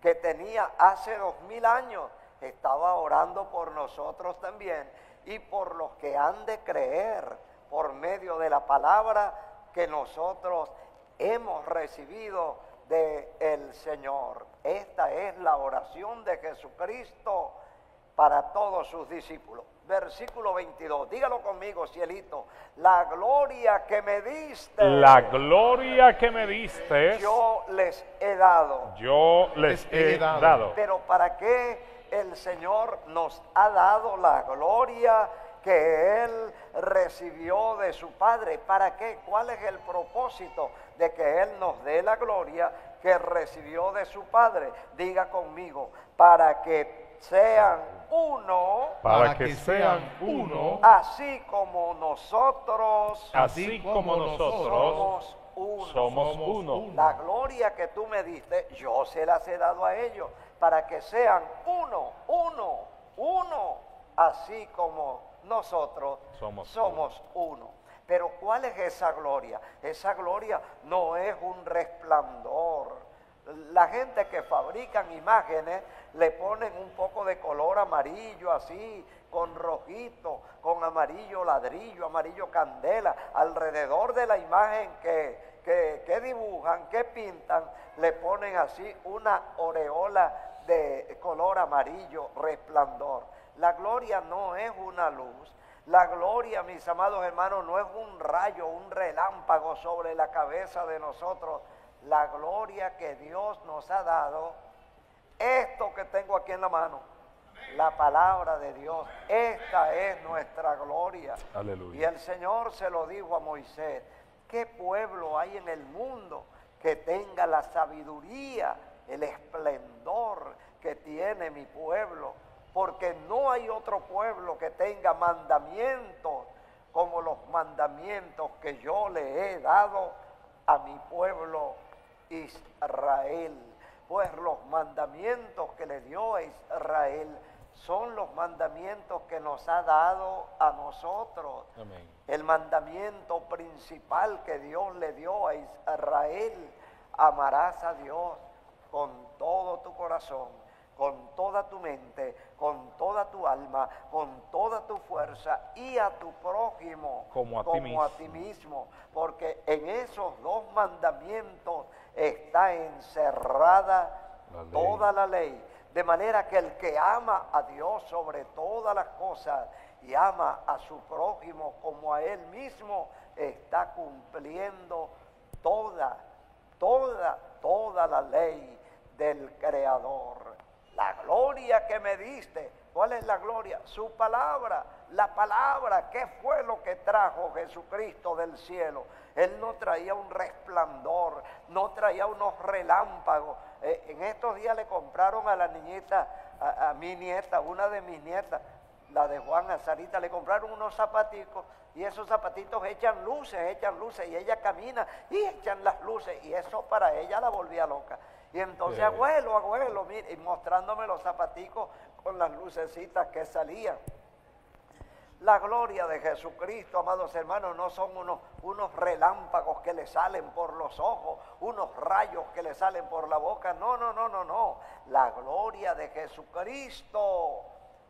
que tenía hace dos mil años, estaba orando por nosotros también y por los que han de creer por medio de la palabra que nosotros hemos recibido del el Señor. Esta es la oración de Jesucristo para todos sus discípulos. Versículo 22, dígalo conmigo, cielito. La gloria que me diste, La gloria que me diste, yo les he dado. yo les he dado. Pero ¿para qué el Señor nos ha dado la gloria que Él recibió de su Padre? ¿Para qué? ¿Cuál es el propósito de que Él nos dé la gloria que recibió de su Padre? Diga conmigo, para que sean uno, para que sean uno, así como nosotros así como nosotros somos uno. somos uno. La gloria que tú me diste, yo se las he dado a ellos, para que sean uno, uno, uno, así como nosotros Somos somos uno. Pero ¿cuál es esa gloria? Esa gloria no es un resplandor. La gente que fabrican imágenes le ponen un poco de color amarillo así, con rojito, con amarillo ladrillo, amarillo candela, alrededor de la imagen que, que, que dibujan, que pintan, le ponen así una oreola de color amarillo, resplandor. La gloria no es una luz. La gloria, mis amados hermanos, no es un rayo, un relámpago sobre la cabeza de nosotros. La gloria que Dios nos ha dado, esto que tengo aquí en la mano, la palabra de Dios, esta es nuestra gloria. Aleluya. Y el Señor se lo dijo a Moisés, ¿qué pueblo hay en el mundo que tenga la sabiduría, el esplendor que tiene mi pueblo? Porque no hay otro pueblo que tenga mandamientos como los mandamientos que yo le he dado a mi pueblo Israel. Pues los mandamientos que le dio a Israel son los mandamientos que nos ha dado a nosotros. Amén. El mandamiento principal que Dios le dio a Israel, amarás a Dios con todo tu corazón, con toda tu mente, con toda tu alma, con toda tu fuerza y a tu prójimo Como a ti mismo. ti mismo. Porque en esos dos mandamientos está encerrada La toda la ley. De manera que el que ama a Dios sobre todas las cosas y ama a su prójimo como a él mismo, está cumpliendo toda, toda, toda la ley del Creador. La gloria que me diste, ¿cuál es la gloria? Su palabra, la palabra, ¿qué fue lo que trajo Jesucristo del cielo? Él no traía un resplandor, no traía unos relámpagos. Eh, en estos días le compraron a la niñita, a, mi nieta, una de mis nietas, la de Juan Azarita, le compraron unos zapaticos y esos zapatitos echan luces, echan luces y ella camina y echan las luces y eso para ella la volvía loca. Y entonces, abuelo, abuelo, mire, y mostrándome los zapaticos con las lucecitas que salían. La gloria de Jesucristo, amados hermanos, no son unos, unos relámpagos que le salen por los ojos, unos rayos que le salen por la boca. No, no, no, no, no. La gloria de Jesucristo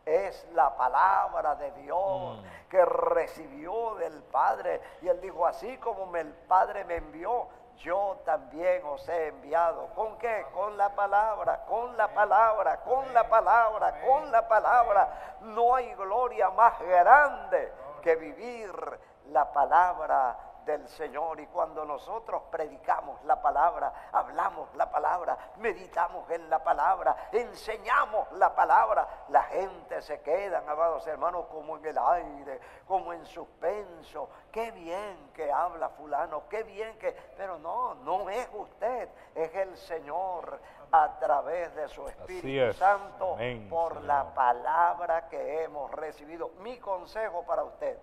es la palabra de Dios que recibió del Padre. Y él dijo, así como me- el Padre me envió, yo también os he enviado. ¿Con qué? Con la palabra, con la palabra, con la palabra, con la palabra. No hay gloria más grande que vivir la palabra del Señor. Y cuando nosotros predicamos la palabra, hablamos la palabra, meditamos en la palabra, enseñamos la palabra, la gente se queda, amados hermanos, como en el aire, como en suspenso. Qué bien que habla fulano, qué bien que... Pero no, no es usted, es el Señor a través de su Espíritu es. Santo Amén, por Señor. la palabra que hemos recibido. Mi consejo para usted,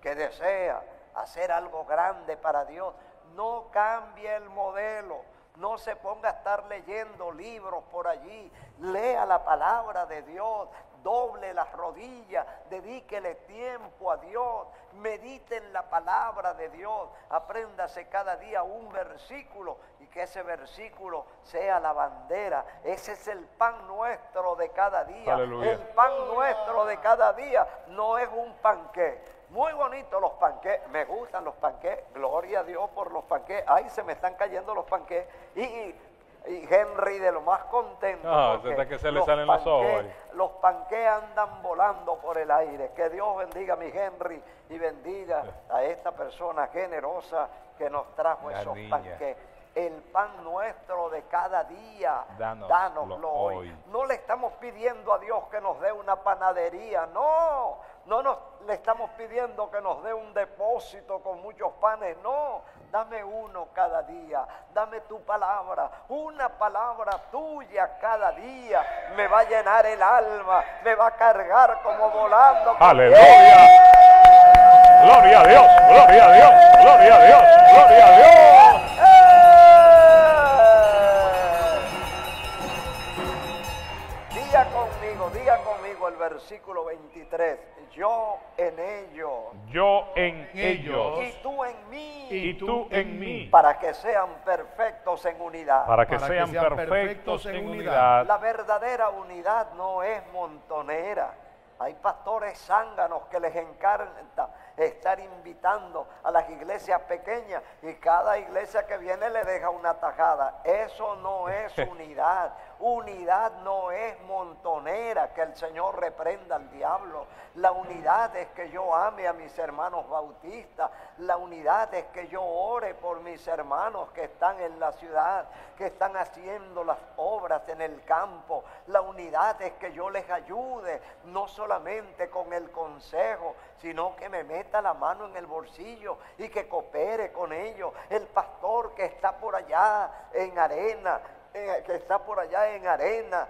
que desea hacer algo grande para Dios, no cambie el modelo. No se ponga a estar leyendo libros por allí. Lea la palabra de Dios. Doble las rodillas. Dedíquele tiempo a Dios. Medite en la palabra de Dios. Apréndase cada día un versículo y que ese versículo sea la bandera. Ese es el pan nuestro de cada día. Aleluya. El pan nuestro de cada día no es un panqué. Muy bonitos los panqués, me gustan los panqués, gloria a Dios por los panqués. Ay, se me están cayendo los panqués. Y, y- y Henry de lo más contento. Ah, porque hasta que se le salen los ojos ahí. Los panqués andan volando por el aire. Que Dios bendiga a mi Henry y bendiga a esta persona generosa que nos trajo La esos niña. panqués. El pan nuestro de cada día, Danoslo hoy. hoy. No le estamos pidiendo a Dios que nos dé una panadería, no, no nos le estamos pidiendo que nos dé un depósito con muchos panes. No, dame uno cada día. Dame tu palabra. Una palabra tuya cada día me va a llenar el alma. Me va a cargar como volando. Aleluya. Gloria a Dios, gloria a Dios, gloria a Dios, gloria a Dios. Versículo 23. Yo en ellos Yo en ellos y tú en mí. y tú en mí, para que sean perfectos en unidad. para que Para que sean perfectos en en unidad. La verdadera unidad no es montonera. Hay pastores zánganos que les encanta estar invitando a las iglesias pequeñas y cada iglesia que viene le deja una tajada. Eso no es unidad. Unidad no es montonera, que el Señor reprenda al diablo. La unidad es que yo ame a mis hermanos bautistas. La unidad es que yo ore por mis hermanos que están en la ciudad, que están haciendo las obras en el campo. La unidad es que yo les ayude, no solamente con el consejo, sino que me meta la mano en el bolsillo y que coopere con ellos. El pastor que está por allá en arena, que está por allá en arena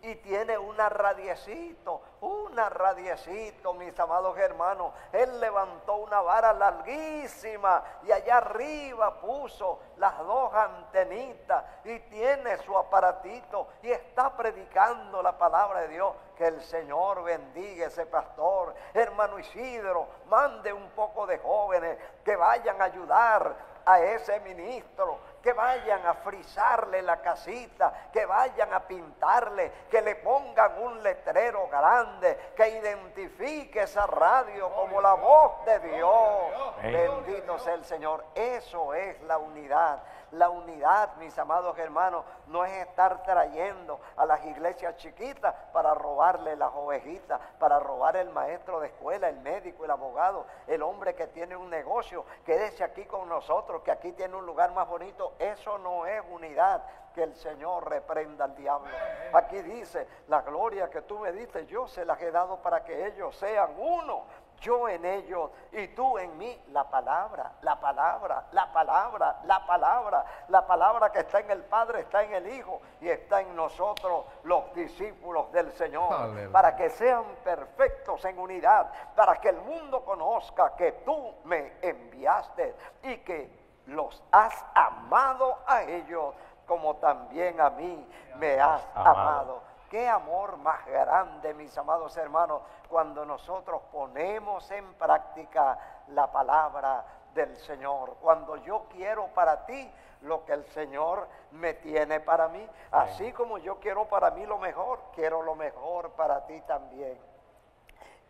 y tiene una radiecito, una radiecito, mis amados hermanos. Él levantó una vara larguísima y allá arriba puso las dos antenitas y tiene su aparatito y está predicando la palabra de Dios. Que el Señor bendiga ese pastor. Hermano Isidro, mande un poco de jóvenes que vayan a ayudar a ese ministro, que vayan a frizarle la casita, que vayan a pintarle, que le pongan un letrero grande, que identifique esa radio como la voz de Dios. Bendito sea el Señor. Eso es la unidad. La unidad, mis amados hermanos, no es estar trayendo a las iglesias chiquitas para robarle las ovejitas, para robar el maestro de escuela, el médico, el abogado, el hombre que tiene un negocio, quédese aquí con nosotros, que aquí tiene un lugar más bonito. Eso no es unidad. Que el Señor reprenda al diablo. Aquí dice, la gloria que tú me diste, yo se las he dado para que ellos sean uno yo en ellos y tú en mí. La palabra, la palabra, la palabra, la palabra, la palabra que está en el Padre está en el Hijo y está en nosotros los discípulos del Señor. Aleluya. Para que sean perfectos en unidad, para que el mundo conozca que tú me enviaste y que los has amado a ellos como también a mí me has Amado. amado. Qué amor más grande, mis amados hermanos, cuando nosotros ponemos en práctica la palabra del Señor. Cuando yo quiero para ti lo que el Señor me tiene para mí, así como yo quiero para mí lo mejor, quiero lo mejor para ti también.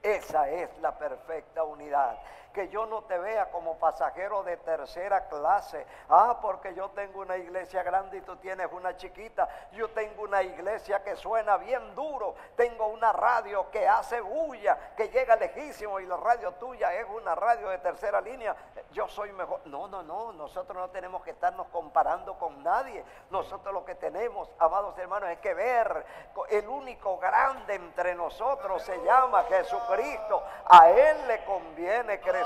Esa es la perfecta unidad. Que yo no te vea como pasajero de tercera clase. Ah, porque yo tengo una iglesia grande y tú tienes una chiquita. Yo tengo una iglesia que suena bien duro. Tengo una radio que hace bulla, que llega lejísimo y la radio tuya es una radio de tercera línea. Yo soy mejor. No, no, no. Nosotros no tenemos que estarnos comparando con nadie. Nosotros lo que tenemos, amados hermanos, es que ver el único grande entre nosotros se llama Jesucristo. A Él le conviene crecer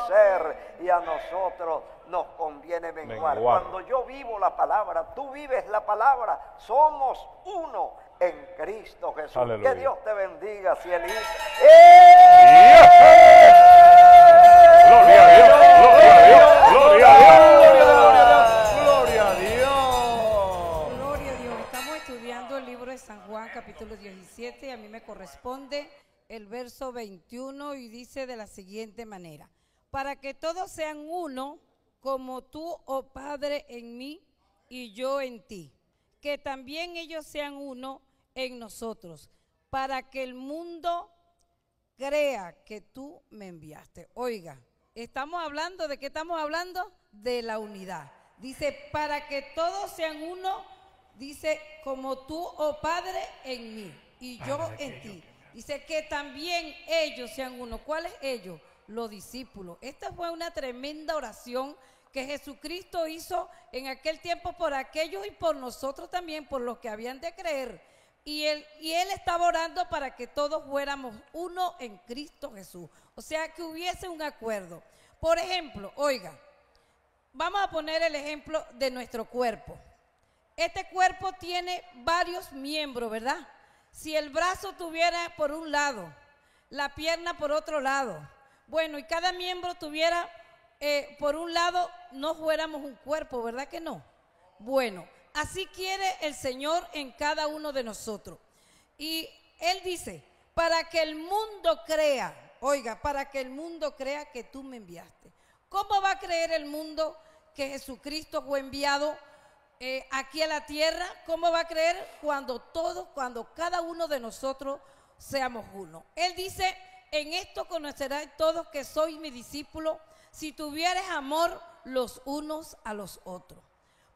y a nosotros nos conviene menguar. Menguar. Cuando yo vivo la palabra, tú vives la palabra, somos uno en Cristo Jesús. Aleluya. Que Dios te bendiga, cielito. Gloria a Dios, gloria a Dios, gloria a Dios. Gloria a Dios. Gloria a Dios. Estamos estudiando el libro de San Juan, capítulo 17, y a mí me corresponde el verso 21 y dice de la siguiente manera, para que todos sean uno, como tú, oh Padre, en mí y yo en ti, que también ellos sean uno en nosotros, para que el mundo crea que tú me enviaste. Oiga, estamos hablando, ¿de qué estamos hablando? De la unidad. Dice, para que todos sean uno, dice, como tú, oh Padre, en mí y yo en ti. Dice que también ellos sean uno. ¿Cuáles ellos? Los discípulos. Esta fue una tremenda oración que Jesucristo hizo en aquel tiempo por aquellos y por nosotros también, por los que habían de creer. y él, estaba orando para que todos fuéramos uno en Cristo Jesús. O sea, que hubiese un acuerdo. Por ejemplo, oiga, vamos a poner el ejemplo de nuestro cuerpo. Este cuerpo tiene varios miembros, ¿verdad? Si el brazo tuviera por un lado, la pierna por otro lado, bueno, y cada miembro tuviera eh, por un lado, no fuéramos un cuerpo, ¿verdad que no? Bueno, así quiere el Señor en cada uno de nosotros. Y Él dice, para que el mundo crea, oiga, para que el mundo crea que tú me enviaste. ¿Cómo va a creer el mundo que Jesucristo fue enviado eh, aquí a la tierra? ¿Cómo va a creer cuando todos, cuando cada uno de nosotros seamos uno? Él dice, en esto conocerán todos que soy mi discípulo, si tuvieres amor los unos a los otros.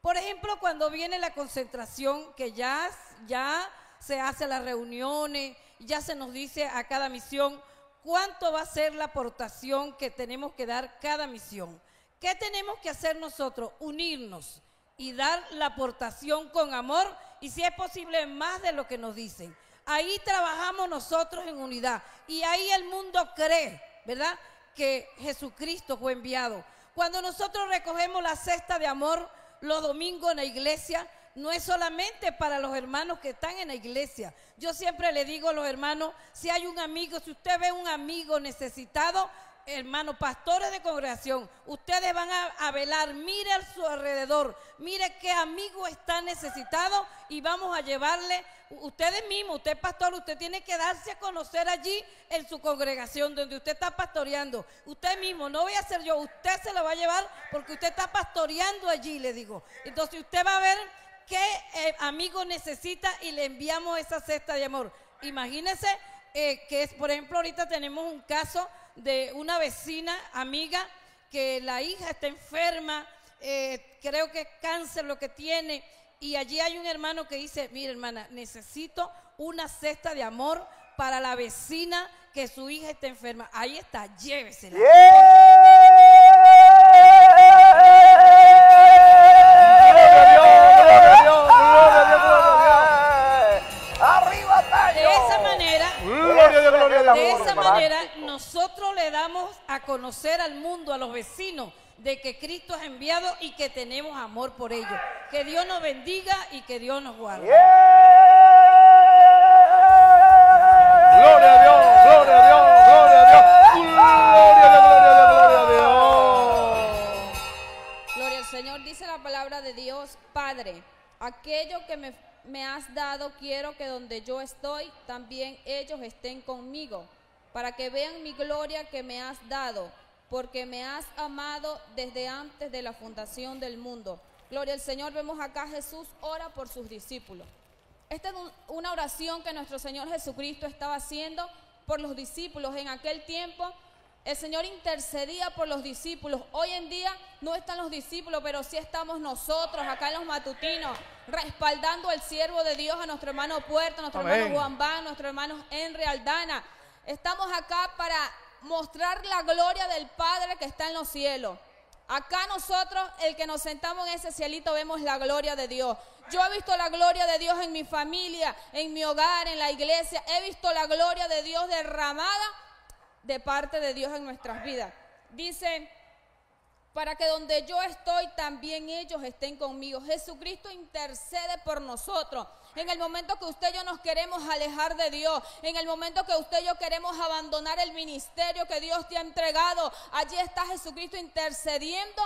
Por ejemplo, cuando viene la concentración, que ya, ya se hace las reuniones, ya se nos dice a cada misión cuánto va a ser la aportación que tenemos que dar cada misión. ¿Qué tenemos que hacer nosotros? Unirnos y dar la aportación con amor y si es posible más de lo que nos dicen. Ahí trabajamos nosotros en unidad y ahí el mundo cree, ¿verdad? Que Jesucristo fue enviado. Cuando nosotros recogemos la cesta de amor, los domingos en la iglesia no es solamente para los hermanos que están en la iglesia. Yo siempre le digo a los hermanos, si hay un amigo, si usted ve un amigo necesitado, hermanos, pastores de congregación, ustedes van a, velar, mire a su alrededor, mire qué amigo está necesitado y vamos a llevarle, ustedes mismos, usted pastor, usted tiene que darse a conocer allí en su congregación donde usted está pastoreando. Usted mismo, no voy a ser yo, usted se lo va a llevar porque usted está pastoreando allí, le digo. Entonces usted va a ver qué eh, amigo necesita y le enviamos esa cesta de amor. Imagínese eh, que es, por ejemplo, ahorita tenemos un caso de una vecina, amiga, que la hija está enferma, eh, creo que es cáncer lo que tiene, y allí hay un hermano que dice, mire hermana, necesito una cesta de amor para la vecina que su hija está enferma. Ahí está, llévesela. De esa manera nosotros le damos a conocer al mundo, a los vecinos, de que Cristo es enviado y que tenemos amor por ellos. Que Dios nos bendiga y que Dios nos guarde. Gloria a Dios, gloria a Dios, gloria a Dios. Gloria a Dios, gloria a Dios, gloria a Dios. Gloria al Señor, dice la palabra de Dios, Padre, aquello que me me has dado, quiero que donde yo estoy, también ellos estén conmigo, para que vean mi gloria que me has dado, porque me has amado desde antes de la fundación del mundo. Gloria al Señor, vemos acá Jesús ora por sus discípulos. Esta es una oración que nuestro Señor Jesucristo estaba haciendo por los discípulos en aquel tiempo el Señor intercedía por los discípulos. Hoy en día no están los discípulos, pero sí estamos nosotros acá en los matutinos, respaldando al siervo de Dios, a nuestro hermano Puerto, a nuestro hermano Juan Van, a nuestro hermano Henry Aldana. Estamos acá para mostrar la gloria del Padre que está en los cielos. Acá nosotros, el que nos sentamos en ese cielito, vemos la gloria de Dios. Yo he visto la gloria de Dios en mi familia, en mi hogar, en la iglesia. He visto la gloria de Dios derramada de parte de Dios en nuestras vidas. Dice, para que donde yo estoy también ellos estén conmigo. Jesucristo intercede por nosotros. En el momento que usted y yo nos queremos alejar de Dios, en el momento que usted y yo queremos abandonar el ministerio que Dios te ha entregado, allí está Jesucristo intercediendo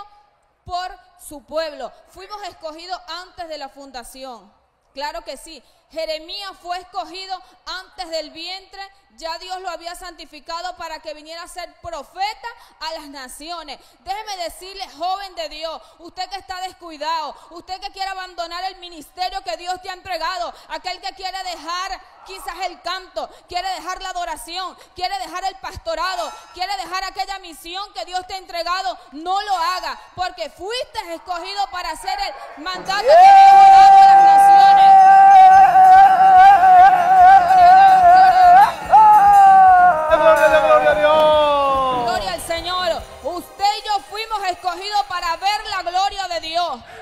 por su pueblo. Fuimos escogidos antes de la fundación. Claro que sí. Jeremías fue escogido antes del vientre, ya Dios lo había santificado para que viniera a ser profeta a las naciones. Déjeme decirle, joven de Dios, usted que está descuidado, usted que quiere abandonar el ministerio que Dios te ha entregado, aquel que quiere dejar quizás el canto, quiere dejar la adoración, quiere dejar el pastorado, quiere dejar aquella misión que Dios te ha entregado, no lo haga, porque fuiste escogido para hacer el mandato que Dios ha dado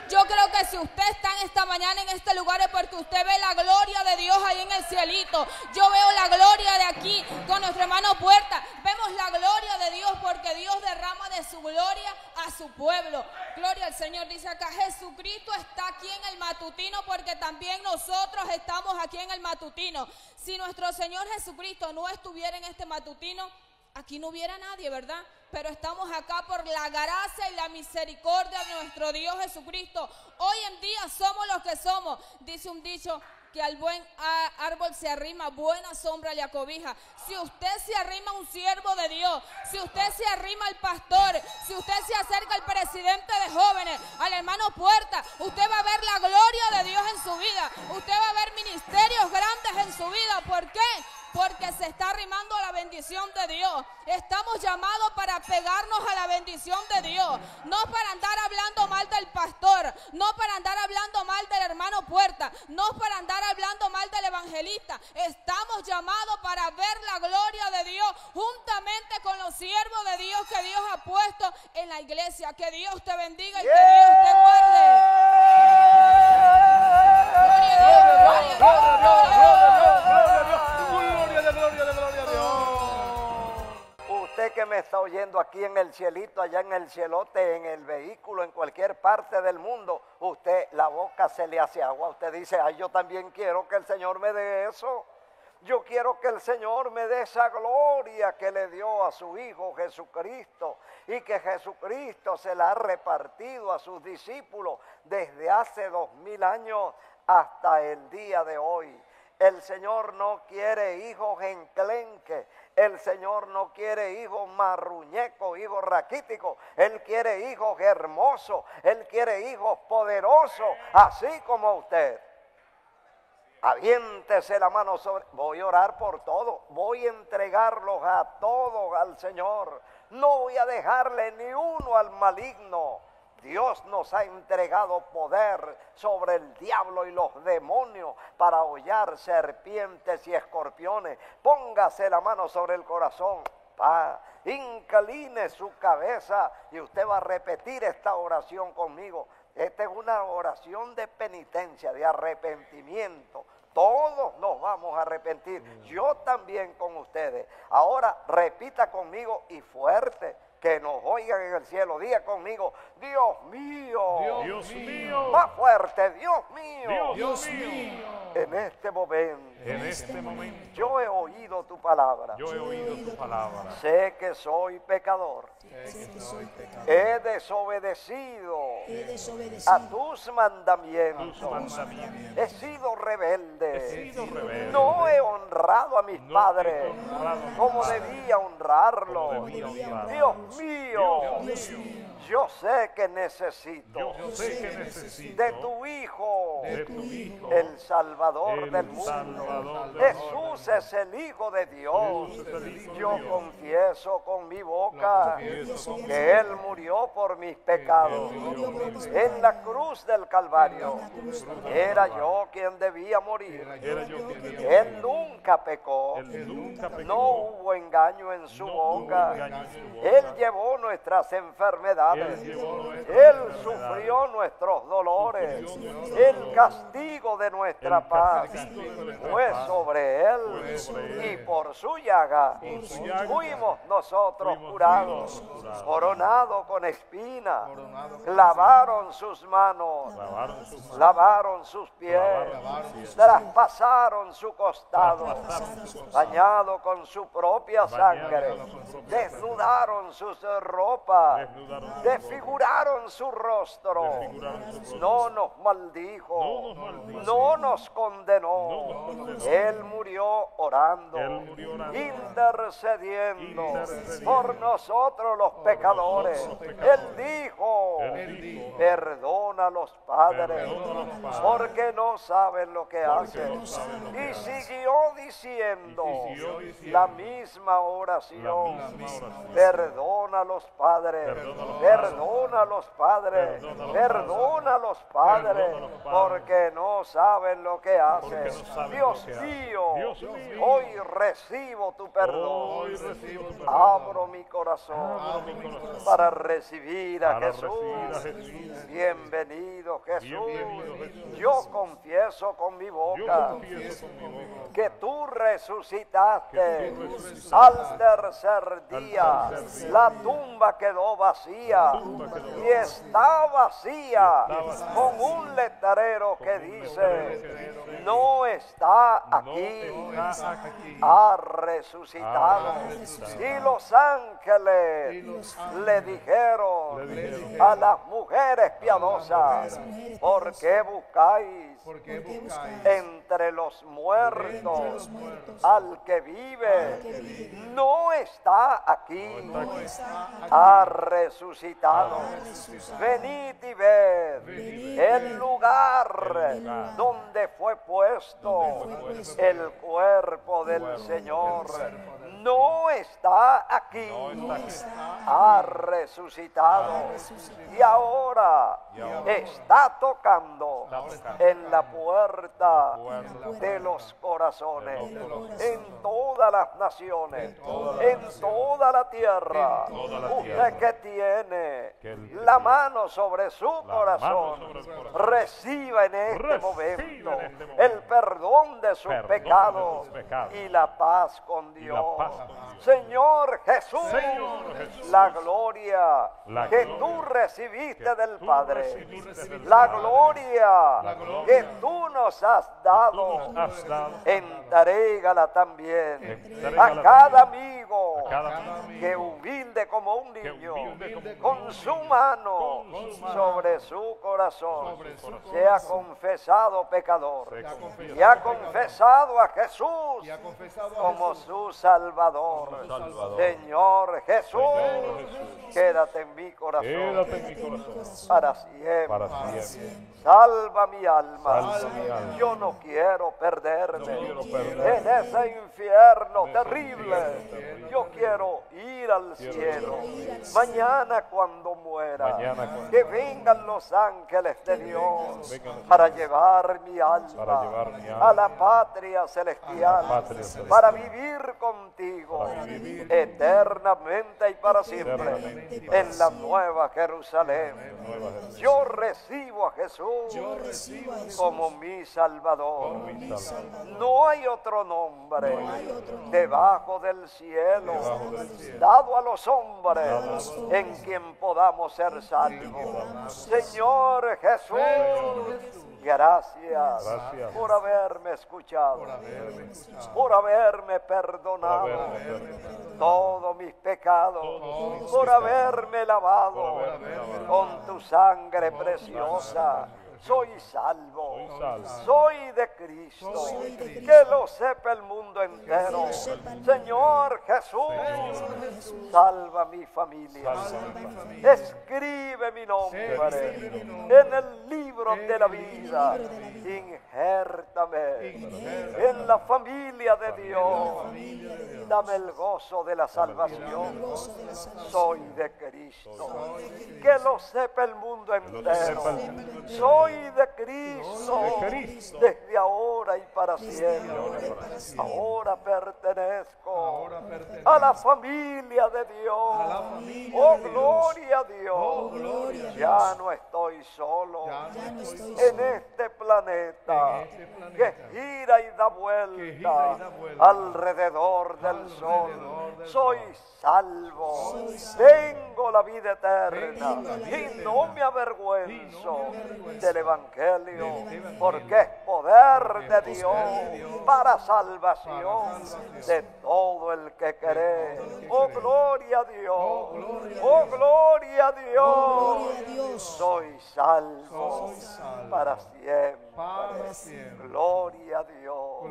Yo creo que si usted está en esta mañana en este lugar es porque usted ve la gloria de Dios ahí en el cielito. Yo veo la gloria de aquí con nuestro hermano Puerta. Vemos la gloria de Dios porque Dios derrama de su gloria a su pueblo. Gloria al Señor. Dice acá, Jesucristo está aquí en el matutino porque también nosotros estamos aquí en el matutino. Si nuestro Señor Jesucristo no estuviera en este matutino, aquí no hubiera nadie, ¿verdad? Pero estamos acá por la gracia y la misericordia de nuestro Dios Jesucristo. Hoy en día somos los que somos. Dice un dicho que al buen árbol se arrima, buena sombra le acobija. Si usted se arrima a un siervo de Dios, si usted se arrima al pastor, si usted se acerca al presidente de jóvenes, al hermano Puerta, usted va a ver la gloria de Dios en su vida. Usted va a ver ministerios grandes en su vida. ¿Por qué? Porque se está arrimando a la bendición de Dios. Estamos llamados para pegarnos a la bendición de Dios, no para andar hablando mal del pastor, no para andar hablando mal del hermano Puerta, no para andar hablando mal del evangelista. Estamos llamados para ver la gloria de Dios juntamente con los siervos de Dios que Dios ha puesto en la iglesia. Que Dios te bendiga y que Dios te guarde. Gloria a Dios, gloria a Dios, gloria a Dios. Que me está oyendo aquí en el cielito, allá en el cielote, en el vehículo, en cualquier parte del mundo, usted la boca se le hace agua. Usted dice, ay, yo también quiero que el Señor me dé eso. Yo quiero que el Señor me dé esa gloria que le dio a su Hijo Jesucristo y que Jesucristo se la ha repartido a sus discípulos desde hace dos mil años hasta el día de hoy. El Señor no quiere hijos enclenques. El Señor no quiere hijos marruñecos, hijos raquíticos. Él quiere hijos hermosos. Él quiere hijos poderosos, así como usted. Aviéntese la mano sobre. Voy a orar por todo. Voy a entregarlos a todos al Señor. No voy a dejarle ni uno al maligno. Dios nos ha entregado poder sobre el diablo y los demonios para hollar serpientes y escorpiones. Póngase la mano sobre el corazón. Pa, incaline su cabeza y usted va a repetir esta oración conmigo. Esta es una oración de penitencia, de arrepentimiento. Todos nos vamos a arrepentir. Yo también con ustedes. Ahora repita conmigo y fuerte que nos oigan en el cielo. Diga conmigo, Dios mío. Dios, mío. Más fuerte, Dios mío. Dios, mío. En este momento. En este momento. Yo he oído tu palabra. Yo he oído tu palabra. Sé que soy pecador. He desobedecido, a tus mandamientos. He sido rebelde. No he honrado a mis padres como debía honrarlos. Dios mío. Yo sé que necesito, de, tu hijo, el Salvador del mundo. Jesús es el Hijo de Dios. Yo confieso con mi boca que Él murió por mis pecados en la cruz del Calvario. Era yo quien debía morir. Él nunca pecó. No hubo engaño en su boca. Él llevó nuestras enfermedades él sufrió nuestros dolores. El castigo de nuestra paz fue sobre Él. Y por su llaga fuimos nosotros curados, coronados con espina. Lavaron sus manos, lavaron sus pies, traspasaron su costado, bañado con su propia sangre. Desnudaron sus ropas desfiguraron su rostro, no nos maldijo, no nos condenó. Él murió orando, intercediendo por nosotros los pecadores. Él dijo, perdona a los padres, porque no saben lo que hacen. Y siguió diciendo la misma oración, perdona a los padres, Perdona a los padres, perdona a los padres, porque no saben lo que hacen. Dios mío, hoy recibo tu perdón. Abro mi corazón para recibir a Jesús. Bienvenido Jesús. Yo confieso con mi boca que tú resucitaste al tercer día. La tumba quedó vacía y está vacía con un letrero que dice, no está aquí, ha resucitado. Y los ángeles Le dijeron. a las mujeres piadosas, ¿por qué buscáis Porque buscáis entre los muertos al que vive? No está aquí, ha resucitado. Venid y ved el lugar donde fue puesto el cuerpo del Señor. No está aquí, ha resucitado. Y ahora está tocando en la puerta de los corazones, en todas las naciones, en toda la tierra. Usted que tiene Que la mano sobre su corazón, reciba en este Reciba momento en este momento el perdón de sus Perdón de pecados sus pecados. y la paz con Dios. Señor Jesús, Señor Jesús. la gloria La que gloria tú recibiste que del tú Padre, recibiste del la Padre. gloria La gloria que tú nos has dado, nos has dado. entrégala también Entrégala a cada amigo A cada amigo. que humilde como un niño, humilde con su mano Con su mano. sobre su corazón, Sobre su corazón. sea confesado pecador y ha confesado a Jesús confesado a como Jesús su Salvador. Salvador. Señor Jesús, Señor Jesús. quédate en mi corazón Quédate en mi corazón para siempre. para siempre. Salva mi alma. Salva mi alma. Yo no quiero perderme No quiero perderme. en ese infierno terrible. Yo quiero ir al Quiero cielo. ir al Mañana cuando muera, Mañana cuando- que vengan los ángeles de Dios para llevar mi alma, Para llevar mi alma a la patria celestial, patria celestial. para vivir contigo Para vivir eternamente y para siempre en la nueva Jerusalén. Nueva Jerusalén. Yo recibo a Jesús como mi Salvador. mi Salvador. No hay otro nombre debajo del cielo Debajo del cielo. dado a los hombres Dado a los en quien podamos ser salvos. Señor Jesús, gracias Gracias. por haberme escuchado, por haberme perdonado haberme perdonado. todos mis pecados, Todos mis por pecados. haberme lavado Por haberme lavado. con tu sangre preciosa. Soy salvo, Soy salvo. soy de Cristo, que lo sepa el mundo entero. Señor Jesús, salva mi familia. Salva mi familia. Escribe mi nombre en el libro de la vida. Injértame en la familia de Dios. Dame el gozo de la salvación. Soy de Cristo. Que lo sepa el mundo entero. sepa de Cristo. De Cristo. Desde ahora y para siempre. Ahora pertenezco a la familia de Dios. Oh, gloria a Dios. Ya no estoy solo en este planeta que gira y da vuelta alrededor del sol. Soy salvo. Tengo la vida eterna y no me avergüenzo del Evangelio porque es poder de Dios para salvación de todo el que cree. Oh, gloria a Dios. Oh, gloria a Dios. Soy salvo para siempre. Gloria a Dios.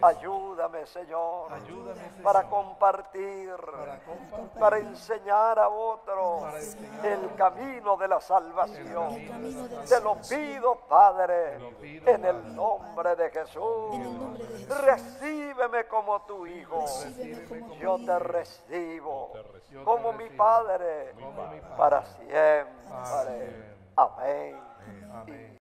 Ayúdame, Señor, para compartir, para enseñar a otros el camino de la salvación. Te lo pido, Padre, en el nombre de Jesús. Recíbeme como tu Hijo. Yo te recibo como mi Padre para siempre. Amén. Y